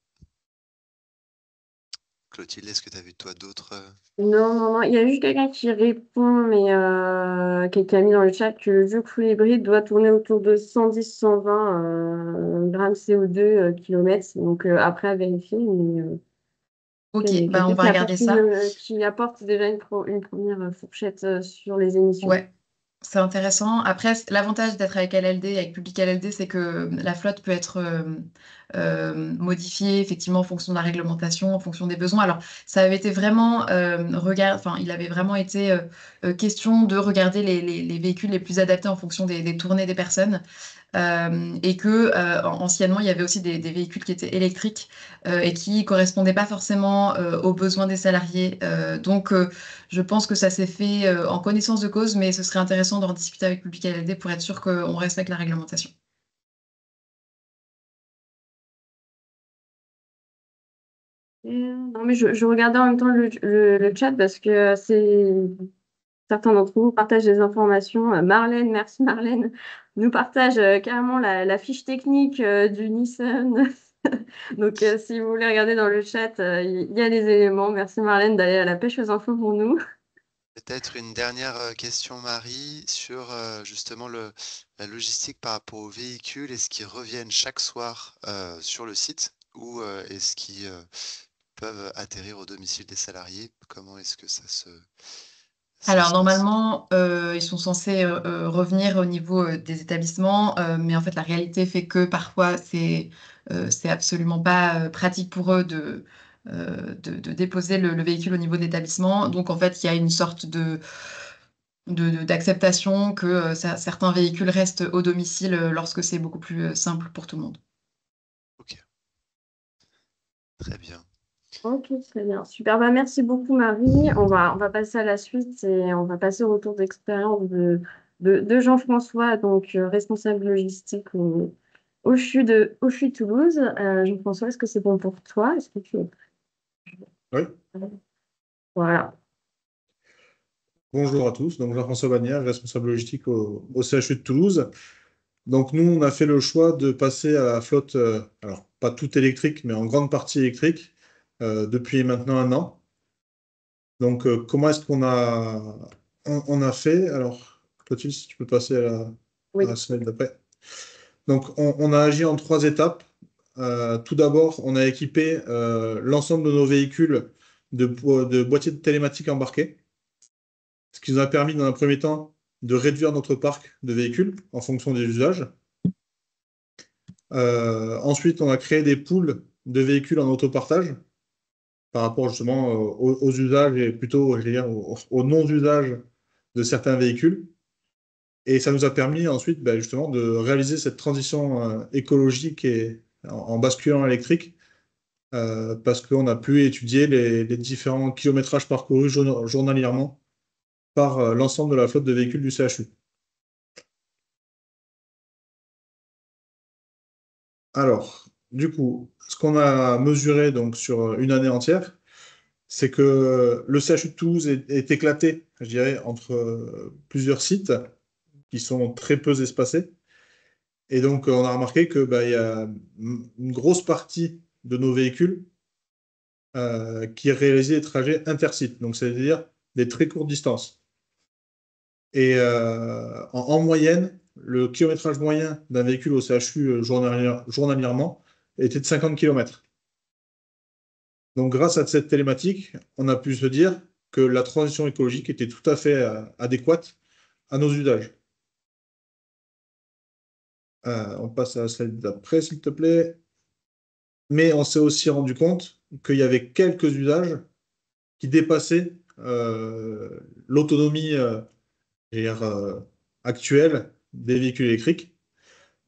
Clotilde, est-ce que tu as vu toi d'autres euh?
Non, non, non, il y a juste quelqu'un qui répond, mais euh, quelqu'un a mis dans le chat que le vieux full hybride doit tourner autour de 110-120 grammes CO2 km. Donc après à vérifier, mais
Ok, bah, on va regarder ça.
qui apporte déjà une, une première fourchette sur les émissions.
Ouais. C'est intéressant. Après, l'avantage d'être avec LLD, avec Public LLD, c'est que la flotte peut être euh, euh, modifiée effectivement en fonction de la réglementation, en fonction des besoins. Alors, ça avait été vraiment, euh, regard, enfin, il avait vraiment été question de regarder les, véhicules les plus adaptés en fonction des tournées des personnes. Euh, et que euh, anciennement il y avait aussi des, véhicules qui étaient électriques euh, et qui correspondaient pas forcément aux besoins des salariés. donc je pense que ça s'est fait en connaissance de cause, mais ce serait intéressant d'en discuter avec Public LLD pour être sûr qu'on respecte la réglementation.
Non, mais je, regardais en même temps le chat parce que certains d'entre vous partagent des informations. Marlène, merci Marlène, nous partage euh, carrément la, fiche technique euh, du Nissan. Donc, si vous voulez regarder dans le chat, il y, a des éléments. Merci Marlène d'aller à la pêche aux infos pour nous.
Peut-être une dernière question, Marie, sur justement le, la logistique par rapport aux véhicules. Est-ce qu'ils reviennent chaque soir sur le site ou est-ce qu'ils peuvent atterrir au domicile des salariés? Comment est-ce que ça se,
alors normalement, euh, ils sont censés euh, euh, revenir au niveau des établissements, mais en fait la réalité fait que parfois c'est c'est absolument pas pratique pour eux de, de, déposer le, véhicule au niveau de l'établissement. Donc en fait il y a une sorte de d'acceptation que certains véhicules restent au domicile lorsque c'est beaucoup plus simple pour tout le monde.
Ok. Très bien.
Ok, très bien. Super. Bah, merci beaucoup, Marie. On va, on va passer à la suite et on va passer au retour d'expérience de, de, Jean-François, donc euh, responsable logistique au, au CHU de au Toulouse. Euh, Jean-François, est-ce que c'est bon pour toi? Est-ce que tu es
Oui.
Voilà.
Bonjour à tous. Donc Jean-François Bagnard, responsable logistique au, au, CHU de Toulouse. Donc nous, on a fait le choix de passer à la flotte, euh, alors pas toute électrique, mais en grande partie électrique. Euh, depuis maintenant un an. Donc, euh, comment est-ce qu'on a, on, a fait? Alors, Clotilde, si tu peux passer à la, semaine d'après. Donc, on, a agi en trois étapes. Euh, tout d'abord, on a équipé l'ensemble de nos véhicules de, de boîtiers de télématique embarqués, ce qui nous a permis, dans un premier temps, de réduire notre parc de véhicules en fonction des usages. ensuite, on a créé des poules de véhicules en autopartage par rapport justement euh, aux, usages et plutôt au, non-usage de certains véhicules. Et ça nous a permis ensuite ben, justement de réaliser cette transition euh, écologique et en, basculant électrique euh, parce qu'on a pu étudier les, différents kilométrages parcourus journalièrement par l'ensemble de la flotte de véhicules du CHU. Alors, du coup, ce qu'on a mesuré donc sur une année entière, c'est que le CHU de Toulouse est, éclaté, je dirais, entre euh, plusieurs sites qui sont très peu espacés. Et donc, on a remarqué qu'il bah, y a une grosse partie de nos véhicules euh, qui réalisaient des trajets intersites, donc c'est-à-dire des très courtes distances. Et euh, en, moyenne, le kilométrage moyen d'un véhicule au CHU journalièrement était de 50 km. Donc grâce à cette télématique, on a pu se dire que la transition écologique était tout à fait euh, adéquate à nos usages. Euh, on passe à celle d'après, s'il te plaît. Mais on s'est aussi rendu compte qu'il y avait quelques usages qui dépassaient euh, l'autonomie actuelle des véhicules électriques.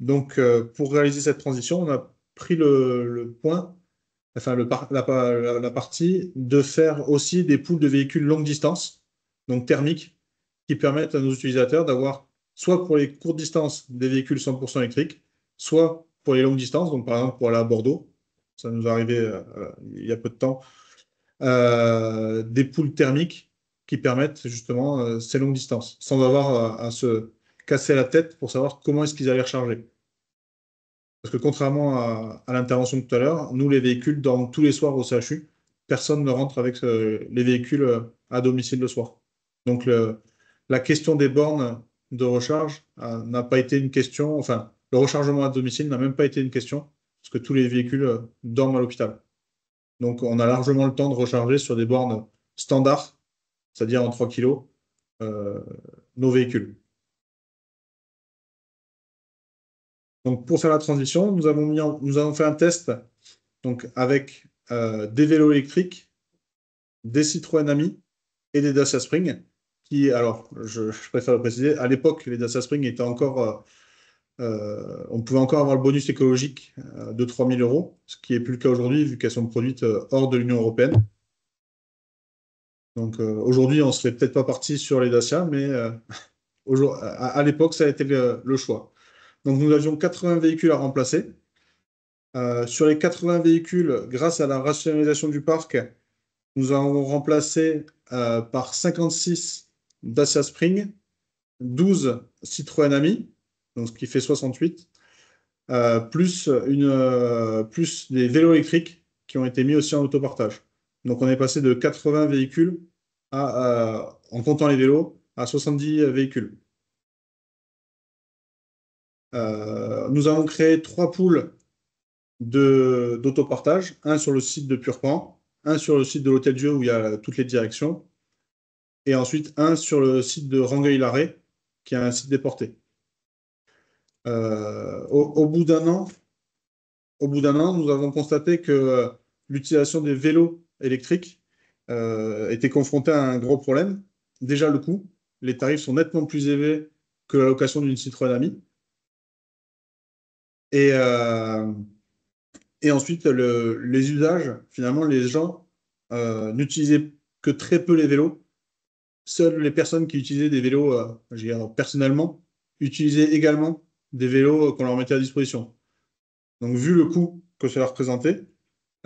Donc, pour réaliser cette transition, on a pris le, point, enfin le la, partie de faire aussi des poules de véhicules longue distance, donc thermiques, qui permettent à nos utilisateurs d'avoir soit pour les courtes distances des véhicules 100% électriques, soit pour les longues distances, donc par exemple pour aller à Bordeaux, ça nous est arrivé euh, il y a peu de temps, euh, des poules thermiques qui permettent justement euh, ces longues distances, sans avoir à, se casser la tête pour savoir comment est-ce qu'ils allaient recharger. Parce que contrairement à, l'intervention de tout à l'heure, nous, les véhicules dorment tous les soirs au CHU. Personne ne rentre avec les véhicules à domicile le soir. Donc la question des bornes de recharge n'a pas été une question, enfin, le rechargement à domicile n'a même pas été une question, parce que tous les véhicules euh, dorment à l'hôpital. Donc, on a largement le temps de recharger sur des bornes standards, c'est-à-dire en 3 kg, euh, nos véhicules. Donc, pour faire la transition, nous avons, fait un test avec euh, des vélos électriques, des Citroën Ami et des Dacia Spring. Qui, alors, je, préfère le préciser, à l'époque, les Dacia Spring étaient encore euh, on pouvait encore avoir le bonus écologique euh, de 3 000 euros, ce qui n'est plus le cas aujourd'hui vu qu'elles sont produites euh, hors de l'Union européenne. Donc aujourd'hui, on ne serait peut-être pas parti sur les Dacia, mais à, l'époque, ça a été le, choix. Donc nous avions 80 véhicules à remplacer. sur les 80 véhicules, grâce à la rationalisation du parc, nous avons remplacé par 56 Dacia Spring, 12 Citroën Ami, donc ce qui fait 68, euh, plus, euh, plus des vélos électriques qui ont été mis aussi en autopartage. Donc on est passé de 80 véhicules à, en comptant les vélos à 70 véhicules. Euh, nous avons créé trois poules d'autopartage, un sur le site de Purpan, un sur le site de l'Hôtel Dieu où il y a toutes les directions, et ensuite un sur le site de Rangueil-Larré, qui est un site déporté. Euh, au, bout d'un an, au bout d'un an, nous avons constaté que euh, l'utilisation des vélos électriques était confrontée à un gros problème. Déjà le coût, les tarifs sont nettement plus élevés que la location d'une Citroën Ami. Et, et ensuite, les usages, finalement, les gens n'utilisaient que très peu les vélos. Seules les personnes qui utilisaient des vélos personnellement utilisaient également des vélos qu'on leur mettait à disposition. Donc, vu le coût que cela représentait,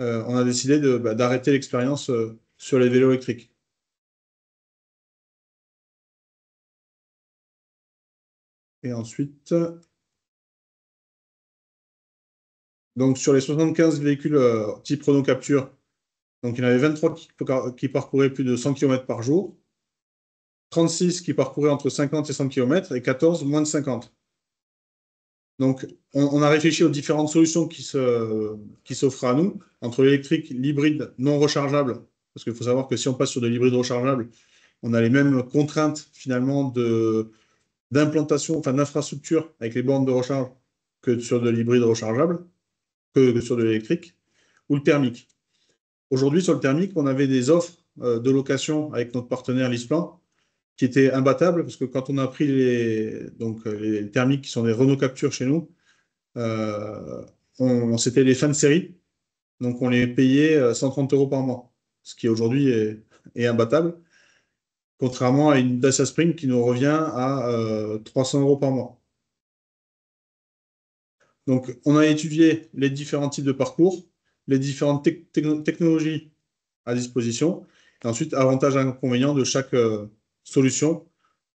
euh, on a décidé bah, d'arrêter l'expérience euh, sur les vélos électriques. Et ensuite, donc sur les 75 véhicules euh, type Renault Capture, donc il y en avait 23 qui, qui, parcouraient plus de 100 km par jour, 36 qui parcouraient entre 50 et 100 km et 14 moins de 50. Donc, on, a réfléchi aux différentes solutions qui s'offrent à nous, entre l'électrique, l'hybride non rechargeable, parce qu'il faut savoir que si on passe sur de l'hybride rechargeable, on a les mêmes contraintes finalement d'implantation, enfin d'infrastructure avec les bornes de recharge que sur de l'hybride rechargeable, que, sur de l'électrique, ou le thermique. Aujourd'hui, sur le thermique, on avait des offres euh, de location avec notre partenaire Lisplan qui était imbattable parce que quand on a pris les, donc, les thermiques qui sont des Renault Capture chez nous, euh, on, c'était les fins de série. Donc on les payait 130 euh, euros par mois, ce qui aujourd'hui est, imbattable, contrairement à une Dacia Spring qui nous revient à 300 euh, euros par mois. Donc on a étudié les différents types de parcours, les différentes technologies à disposition, et ensuite avantages et inconvénients de chaque, solution.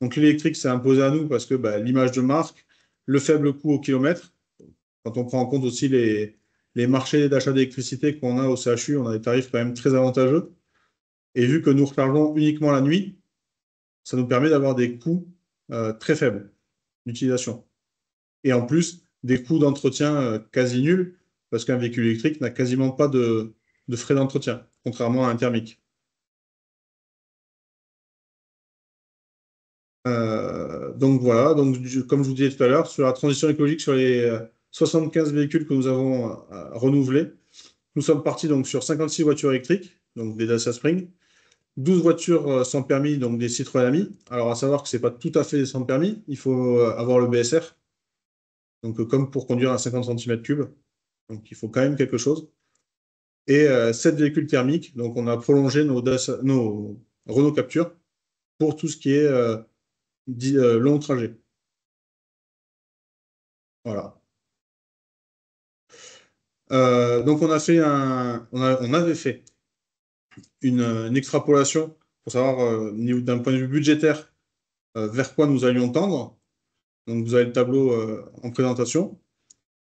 Donc l'électrique s'est imposé à nous parce que bah, l'image de marque, le faible coût au kilomètre, quand on prend en compte aussi les, marchés d'achat d'électricité qu'on a au CHU, on a des tarifs quand même très avantageux. Et vu que nous rechargeons uniquement la nuit, ça nous permet d'avoir des coûts euh, très faibles d'utilisation. Et en plus, des coûts d'entretien euh, quasi nuls, parce qu'un véhicule électrique n'a quasiment pas de frais d'entretien, contrairement à un thermique. Euh, donc voilà, donc, comme je vous disais tout à l'heure, sur la transition écologique, sur les 75 euh, véhicules que nous avons renouvelés, nous sommes partis donc sur 56 voitures électriques, donc des Dacia Spring, 12 voitures sans permis, donc des Citroën Ami. Alors, à savoir que ce n'est pas tout à fait sans permis, il faut avoir le BSR. Donc, comme pour conduire un 50 cm3. Donc, il faut quand même quelque chose. Et 7 véhicules thermiques. Donc, on a prolongé nos, Renault Capture pour tout ce qui est long trajet. Voilà. Euh, donc on a fait un, on, avait fait une, extrapolation pour savoir euh, d'un point de vue budgétaire euh, vers quoi nous allions tendre. Donc vous avez le tableau en présentation.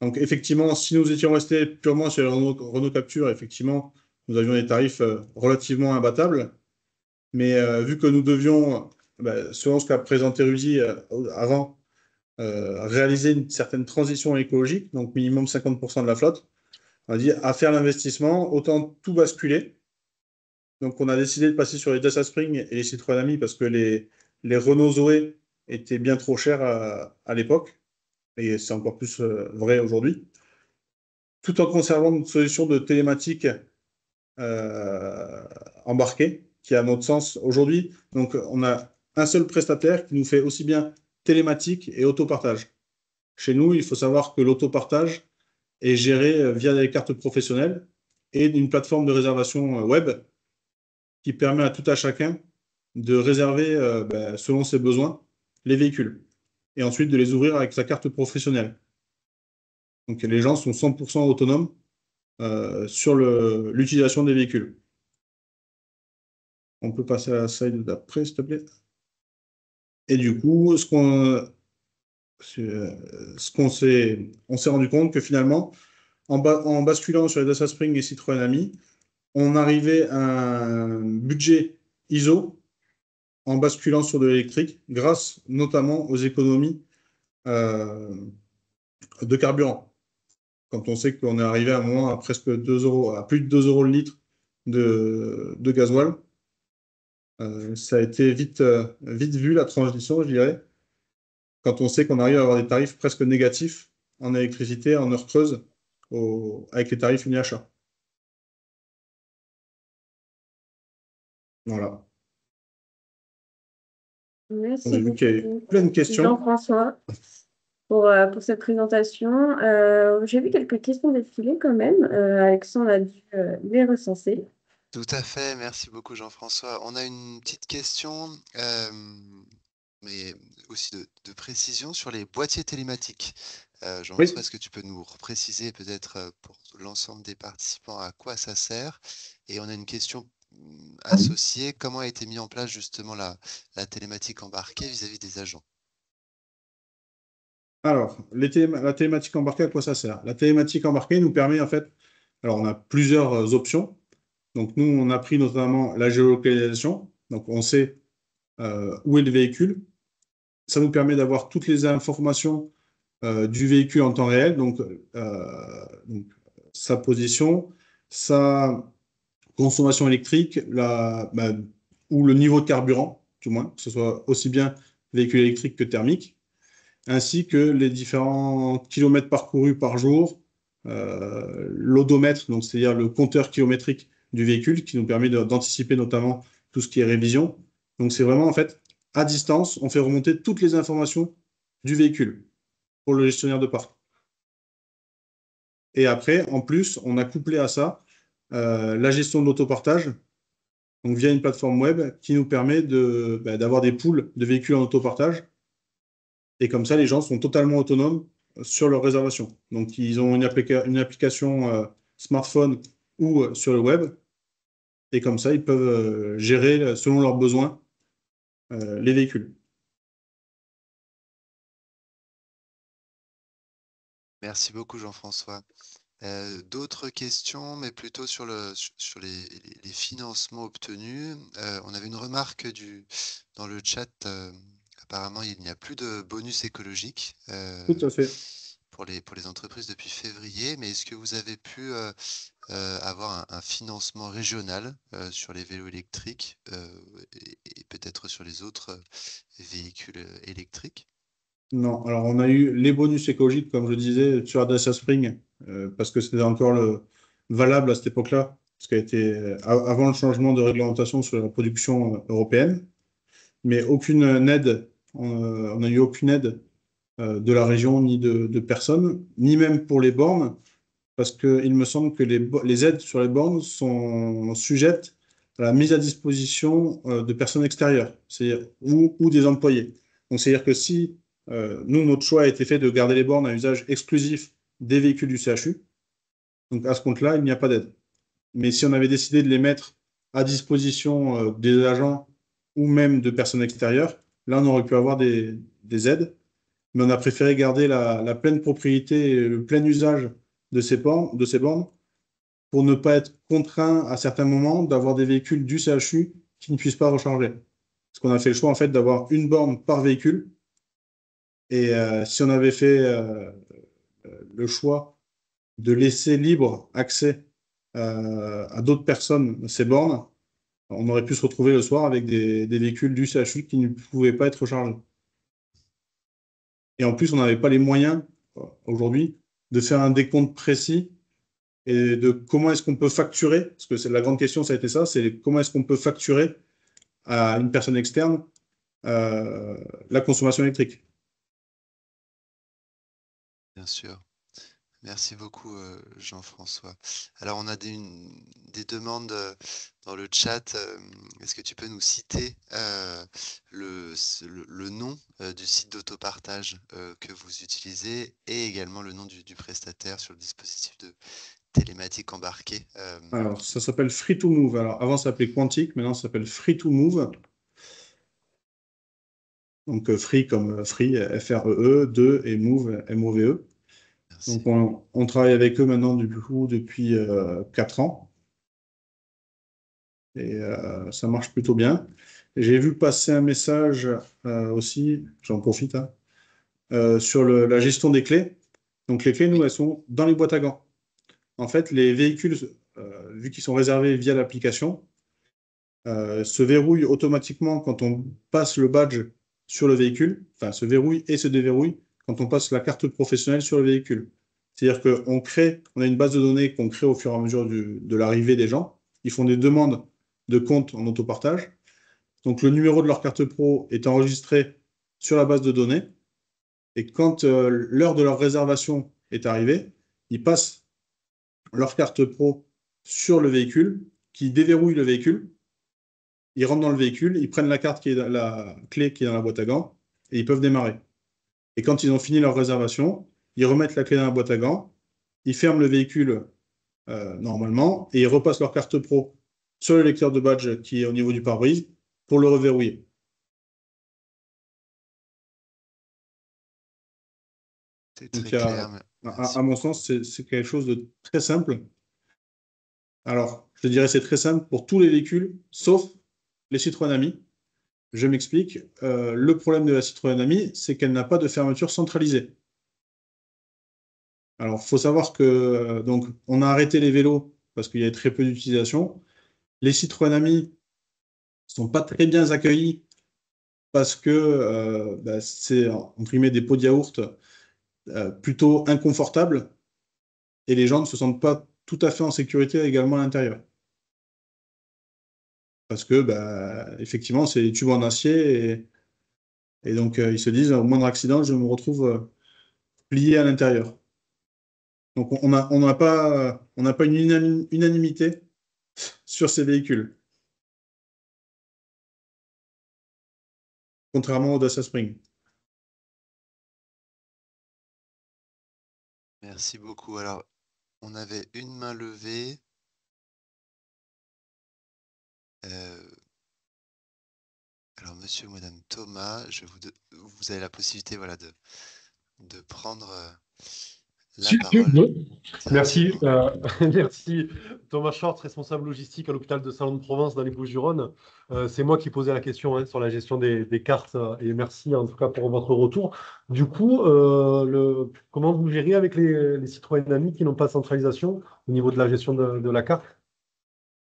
Donc effectivement, si nous étions restés purement sur Renault, Renault Capture, effectivement, nous avions des tarifs relativement imbattables. Mais vu que nous devions, ben, selon ce qu'a présenté Rudy avant, réaliser une certaine transition écologique, donc minimum 50% de la flotte, on a dit à faire l'investissement, autant tout basculer. Donc on a décidé de passer sur les Dacia Spring et les Citroën Ami parce que les, les Renault Zoé étaient bien trop chers à, l'époque. Et c'est encore plus euh, vrai aujourd'hui. Tout en conservant une solution de télématique euh, embarquée, qui a notre sens aujourd'hui. Donc on a un seul prestataire qui nous fait aussi bien télématique et autopartage. Chez nous, il faut savoir que l'autopartage, est géré euh, via des cartes professionnelles et une plateforme de réservation web qui permet à tout à chacun de réserver, ben, selon ses besoins, les véhicules et ensuite de les ouvrir avec sa carte professionnelle. Donc les gens sont 100% autonomes sur l'utilisation des véhicules. On peut passer à la slide d'après, s'il te plaît. Et du coup, ce qu'on s'est, on s'est rendu compte que finalement, en, en, basculant sur les Dacia Spring et Citroën Ami, on arrivait à un budget ISO en basculant sur de l'électrique, grâce notamment aux économies euh, de carburant. Quand on sait qu'on est arrivé à un moment à presque 2 euros, à plus de 2 euros le litre de, gasoil, euh, ça a été vite, euh, vite vu la transition, je dirais quand on sait qu'on arrive à avoir des tarifs presque négatifs en électricité en heure creuse avec les tarifs uni-achat. Voilà.
Merci.
On a vu qu'il y plein de questions.
Jean-François, pour, euh, pour, cette présentation. Euh, j'ai vu quelques questions défiler quand même. Euh, Alexandre a dû les recenser.
Tout à fait, merci beaucoup Jean-François. On a une petite question mais aussi de, précision sur les boîtiers télématiques. Euh, Jean, est-ce que tu peux nous préciser peut-être euh, pour l'ensemble des participants à quoi ça sert? Et on a une question associée. Comment a été mis en place justement la, télématique embarquée vis-à-vis des agents?
Alors, la télématique embarquée, à quoi ça sert? La télématique embarquée nous permet en fait, alors on a plusieurs euh, options. Donc nous, on a pris notamment la géolocalisation. Donc on sait où est le véhicule, ça nous permet d'avoir toutes les informations euh, du véhicule en temps réel, donc, euh, sa position, sa consommation électrique, la, bah, ou le niveau de carburant, du moins, que ce soit aussi bien véhicule électrique que thermique, ainsi que les différents kilomètres parcourus par jour, euh, l'odomètre, donc c'est-à-dire le compteur kilométrique du véhicule, qui nous permet d'anticiper notamment tout ce qui est révision. Donc c'est vraiment en fait à distance, on fait remonter toutes les informations du véhicule pour le gestionnaire de parc. Et après, en plus, on a couplé à ça euh, la gestion de l'autopartage, via une plateforme web qui nous permet bah, d'avoir des poules de véhicules en autopartage. Et comme ça, les gens sont totalement autonomes sur leur réservation. Donc, ils ont une, application euh, smartphone ou euh, sur le web. Et comme ça, ils peuvent gérer selon leurs besoins les véhicules.
Merci beaucoup Jean-François. Euh, d'autres questions, mais plutôt sur, le, sur les, financements obtenus. Euh, on avait une remarque du, dans le chat. apparemment, il n'y a plus de bonus écologique.
Tout à fait.
Pour les, pour les entreprises depuis février, mais est-ce que vous avez pu euh, avoir un, financement régional euh, sur les vélos électriques euh, et, peut-être sur les autres véhicules électriques?
Non, alors on a eu les bonus écologiques, comme je disais, sur Dacia Spring, parce que c'était encore le, valable à cette époque-là ce qui a été avant le changement de réglementation sur la production européenne, mais aucune aide, on n'a eu aucune aide de la région ni de, personne, ni même pour les bornes, parce qu'il me semble que les, aides sur les bornes sont sujettes à la mise à disposition de personnes extérieures, c'est-à-dire ou, des employés. Donc, c'est-à-dire que si euh, nous, notre choix a été fait de garder les bornes à usage exclusif des véhicules du CHU. Donc à ce compte-là, il n'y a pas d'aide. Mais si on avait décidé de les mettre à disposition euh, des agents ou même de personnes extérieures, là, on aurait pu avoir des, aides. Mais on a préféré garder la, pleine propriété le plein usage de ces, bornes, pour ne pas être contraint à certains moments d'avoir des véhicules du CHU qui ne puissent pas recharger. Parce qu'on a fait le choix en fait d'avoir une borne par véhicule et euh, si on avait fait euh, le choix de laisser libre accès à d'autres personnes ces bornes, on aurait pu se retrouver le soir avec des, véhicules du CHU qui ne pouvaient pas être chargés. Et en plus, on n'avait pas les moyens aujourd'hui de faire un décompte précis et de comment est-ce qu'on peut facturer, parce que c'est la grande question, ça a été ça, c'est comment est-ce qu'on peut facturer à une personne externe la consommation électrique.
Bien sûr. Merci beaucoup, euh, Jean-François. Alors, on a des, demandes euh, dans le chat. Euh, est-ce que tu peux nous citer le, nom du site d'autopartage que vous utilisez et également le nom du, prestataire sur le dispositif de télématique embarqué
Alors, ça s'appelle Free to Move. Alors, avant, ça s'appelait Quantique, maintenant, ça s'appelle Free to Move. Donc, Free comme Free, F-R-E-E, 2 et Move, M-O-V-E. Donc on, travaille avec eux maintenant du coup depuis euh, 4 ans. Et euh, ça marche plutôt bien. J'ai vu passer un message euh, aussi, j'en profite, hein, euh, sur la gestion des clés. Donc les clés, nous, elles sont dans les boîtes à gants. En fait, les véhicules, vu qu'ils sont réservés via l'application, se verrouillent automatiquement quand on passe le badge sur le véhicule, enfin se verrouillent et se déverrouillent quand on passe la carte professionnelle sur le véhicule. C'est-à-dire qu'on crée, on a une base de données qu'on crée au fur et à mesure de l'arrivée des gens. Ils font des demandes de compte en autopartage. Donc le numéro de leur carte pro est enregistré sur la base de données. Et quand euh, l'heure de leur réservation est arrivée, ils passent leur carte pro sur le véhicule, qui déverrouille le véhicule. Ils rentrent dans le véhicule, ils prennent la carte qui est la clé qui est dans la boîte à gants et ils peuvent démarrer. Et quand ils ont fini leur réservation, ils remettent la clé dans la boîte à gants, ils ferment le véhicule euh, normalement et ils repassent leur carte pro sur le lecteur de badge qui est au niveau du pare-brise pour le reverrouiller. à, mon sens, c'est quelque chose de très simple. Alors, je dirais c'est très simple pour tous les véhicules, sauf les Citroën Ami. Je m'explique. Euh, le problème de la Citroën Ami, c'est qu'elle n'a pas de fermeture centralisée. Alors, il faut savoir que euh, donc, on a arrêté les vélos parce qu'il y avait très peu d'utilisation. Les Citroën Ami ne sont pas très bien accueillis parce que euh, bah, c'est entre guillemets des pots de yaourt plutôt inconfortables et les gens ne se sentent pas tout à fait en sécurité également à l'intérieur. Parce que, bah, effectivement, c'est des tubes en acier et, donc ils se disent au moindre accident, je me retrouve plié à l'intérieur. Donc on n'a on pas, on pas une unanimité sur ces véhicules. Contrairement au Dacia Spring.
Merci beaucoup. Alors, on avait une main levée. Euh, alors, monsieur ou madame Thomas, je vous, vous avez la possibilité voilà, de, de prendre euh,
Merci, euh, merci Thomas Short, responsable logistique à l'hôpital de Salon de Provence dans les Bouches-du-Rhône. Euh, c'est moi qui posais la question hein, sur la gestion des, cartes et merci en tout cas pour votre retour. Du coup, euh, comment vous gérez avec les, citoyens amis qui n'ont pas de centralisation au niveau de la gestion de, la carte?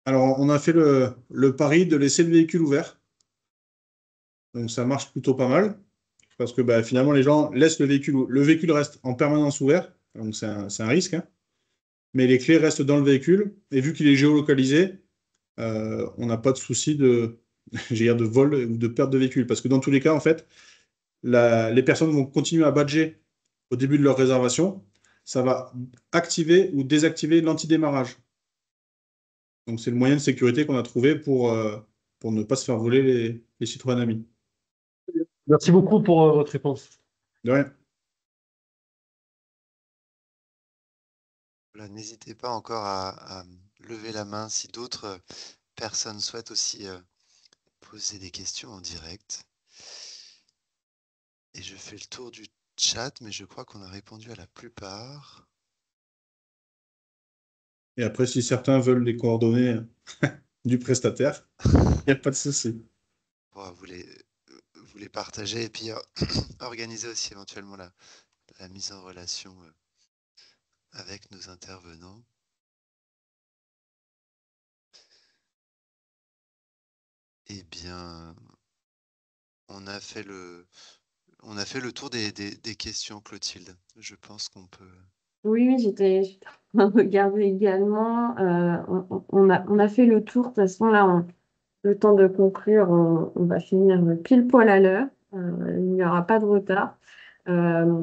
Alors, on a fait le, pari de laisser le véhicule ouvert. Donc, ça marche plutôt pas mal parce que bah, finalement, les gens laissent le véhicule, le véhicule reste en permanence ouvert donc c'est un, risque. Hein. mais les clés restent dans le véhicule. Et vu qu'il est géolocalisé, on n'a pas de souci de, de vol ou de perte de véhicule. Parce que dans tous les cas, en fait, les personnes vont continuer à badger au début de leur réservation. Ça va activer ou désactiver l'antidémarrage. Donc, c'est le moyen de sécurité qu'on a trouvé pour, pour ne pas se faire voler les, les Citroën Amis.
Merci beaucoup pour euh, votre réponse.
De rien.
N'hésitez pas encore à, lever la main si d'autres euh, personnes souhaitent aussi euh, poser des questions en direct. Et je fais le tour du chat, mais je crois qu'on a répondu à la plupart.
Et après, si certains veulent les coordonnées du prestataire, il n'y a pas de souci.
vous, les, vous les partagez et puis organiser aussi éventuellement la, mise en relation euh, avec nos intervenants. Eh bien, on a fait le, on a fait le tour des, questions, Clotilde. Je pense qu'on peut.
Oui, j'étais en train de regarder également. Euh, on, a, on a fait le tour. De toute façon, là, le temps de conclure, on, va finir pile poil à l'heure. Euh, il n'y aura pas de retard. Euh,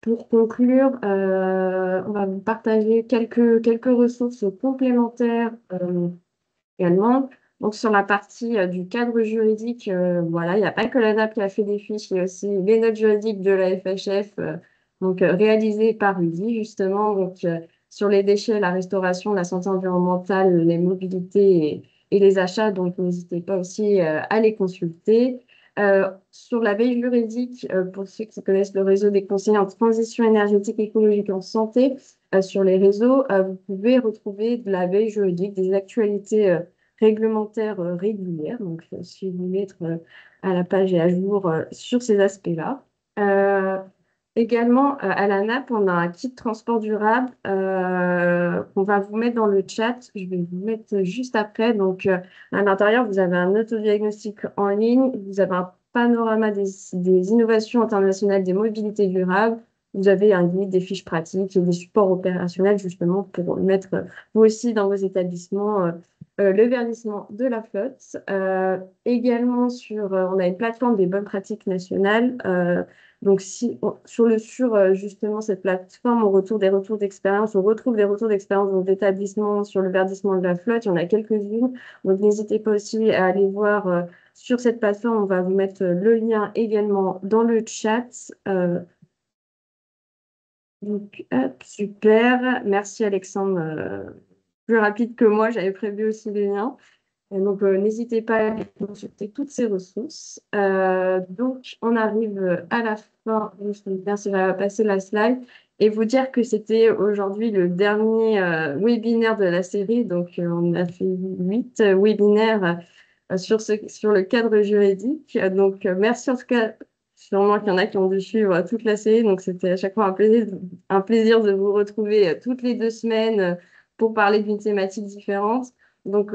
pour conclure, on va vous partager quelques, quelques ressources complémentaires également. Donc, sur la partie du cadre juridique, voilà, il n'y a pas que la NAP qui a fait des fiches, il y a aussi les notes juridiques de la FHF, donc réalisées par UDI, justement. Donc, sur les déchets, la restauration, la santé environnementale, les mobilités et les achats, donc n'hésitez pas aussi euh, à les consulter. Euh, sur la veille juridique, euh, pour ceux qui connaissent le réseau des conseillers en transition énergétique écologique en santé, sur les réseaux, vous pouvez retrouver de la veille juridique, des actualités réglementaires régulières. Donc, si vous voulez être à la page et à jour sur ces aspects-là. Également, euh, à la NAP, on a un kit transport durable euh, qu'on va vous mettre dans le chat. Je vais vous mettre juste après. Donc, euh, à l'intérieur, vous avez un autodiagnostic en ligne. Vous avez un panorama des, innovations internationales des mobilités durables. Vous avez un guide, des fiches pratiques et des supports opérationnels justement pour mettre vous aussi dans vos établissements le verdissement de la flotte. également, sur, on a une plateforme des bonnes pratiques nationales donc, si sur, le, sur euh, justement cette plateforme, on retour des retours d'expérience, on retrouve des retours d'expérience d'établissement sur le verdissement de la flotte. Il y en a quelques-unes. Donc, n'hésitez pas aussi à aller voir euh, sur cette plateforme. On va vous mettre euh, le lien également dans le chat. donc, hop, super. Merci Alexandre. plus rapide que moi, j'avais prévu aussi les liens donc, euh, n'hésitez pas à consulter toutes ces ressources. Euh, donc, on arrive à la fin. Je vais passer la slide et vous dire que c'était aujourd'hui le dernier euh, webinaire de la série. Donc, on a fait huit webinaires sur, ce, sur le cadre juridique. Donc, merci en tout cas. Sûrement qu'il y en a qui ont dû suivre toute la série. Donc, c'était à chaque fois un plaisir, un plaisir de vous retrouver toutes les deux semaines pour parler d'une thématique différente. Donc,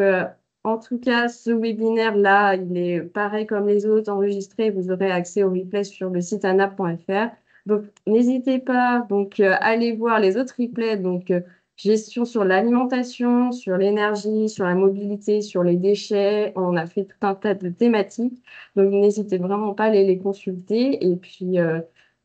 en tout cas, ce webinaire-là, il est pareil comme les autres enregistrés. Vous aurez accès au replay sur le site anap.fr. Donc, n'hésitez pas donc euh, allez voir les autres replays. Donc, euh, gestion sur l'alimentation, sur l'énergie, sur la mobilité, sur les déchets. On a fait tout un tas de thématiques. Donc, n'hésitez vraiment pas à aller les consulter. Et puis, euh,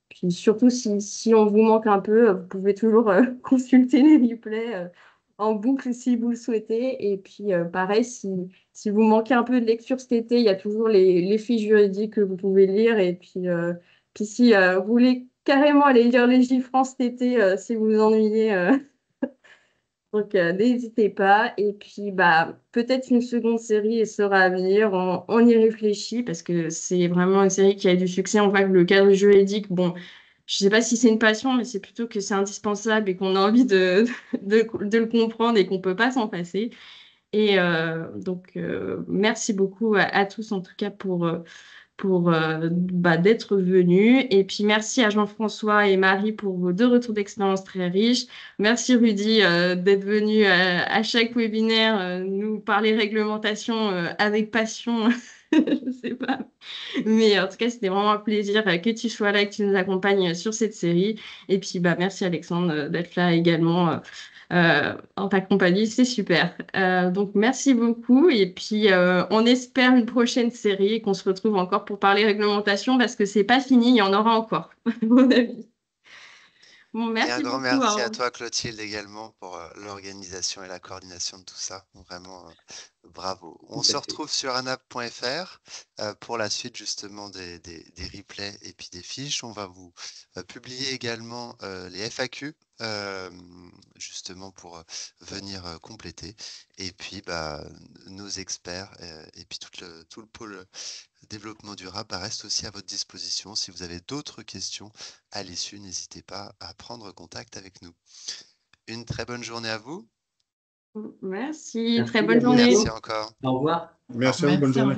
puis surtout, si, si, on vous manque un peu, vous pouvez toujours consulter les replays en boucle si vous le souhaitez. Et puis, euh, pareil, si, si vous manquez un peu de lecture cet été, il y a toujours les, les fiches juridiques que vous pouvez lire. Et puis, euh, puis si euh, vous voulez carrément aller lire les France cet été, si vous vous ennuyez, donc n'hésitez pas. Et puis, bah, peut-être une seconde série sera à venir. On, on y réfléchit parce que c'est vraiment une série qui a du succès. On voit que le cadre juridique, bon, je ne sais pas si c'est une passion, mais c'est plutôt que c'est indispensable et qu'on a envie de, de, le comprendre et qu'on peut pas s'en passer. Et euh, donc, euh, merci beaucoup à, tous, en tout cas, pour, euh, pour bah, d'être venus. Et puis, merci à Jean-François et Marie pour vos deux retours d'expérience très riches. Merci, Rudy, d'être venu à chaque webinaire nous parler réglementation avec passion. je sais pas. Mais en tout cas, c'était vraiment un plaisir que tu sois là, que tu nous accompagnes sur cette série. Et puis, bah, merci Alexandre d'être là également euh, en ta compagnie. C'est super. Euh, donc, merci beaucoup. Et puis, euh, on espère une prochaine série et qu'on se retrouve encore pour parler réglementation parce que c'est pas fini, il y en aura encore, à mon avis.
merci et un grand merci à toi, Clotilde, également, pour l'organisation et la coordination de tout ça. Vraiment, bravo. On se retrouve sur anap.fr pour la suite, justement, des, des, replays et puis des fiches. On va vous publier également les FAQ justement pour venir compléter. Et puis, bah, nos experts et puis tout le, tout le pôle développement durable bah, reste aussi à votre disposition. Si vous avez d'autres questions à l'issue, n'hésitez pas à prendre contact avec nous. Une très bonne journée à vous.
Merci, très bonne journée.
Merci encore.
Au revoir.
Merci, bonne journée.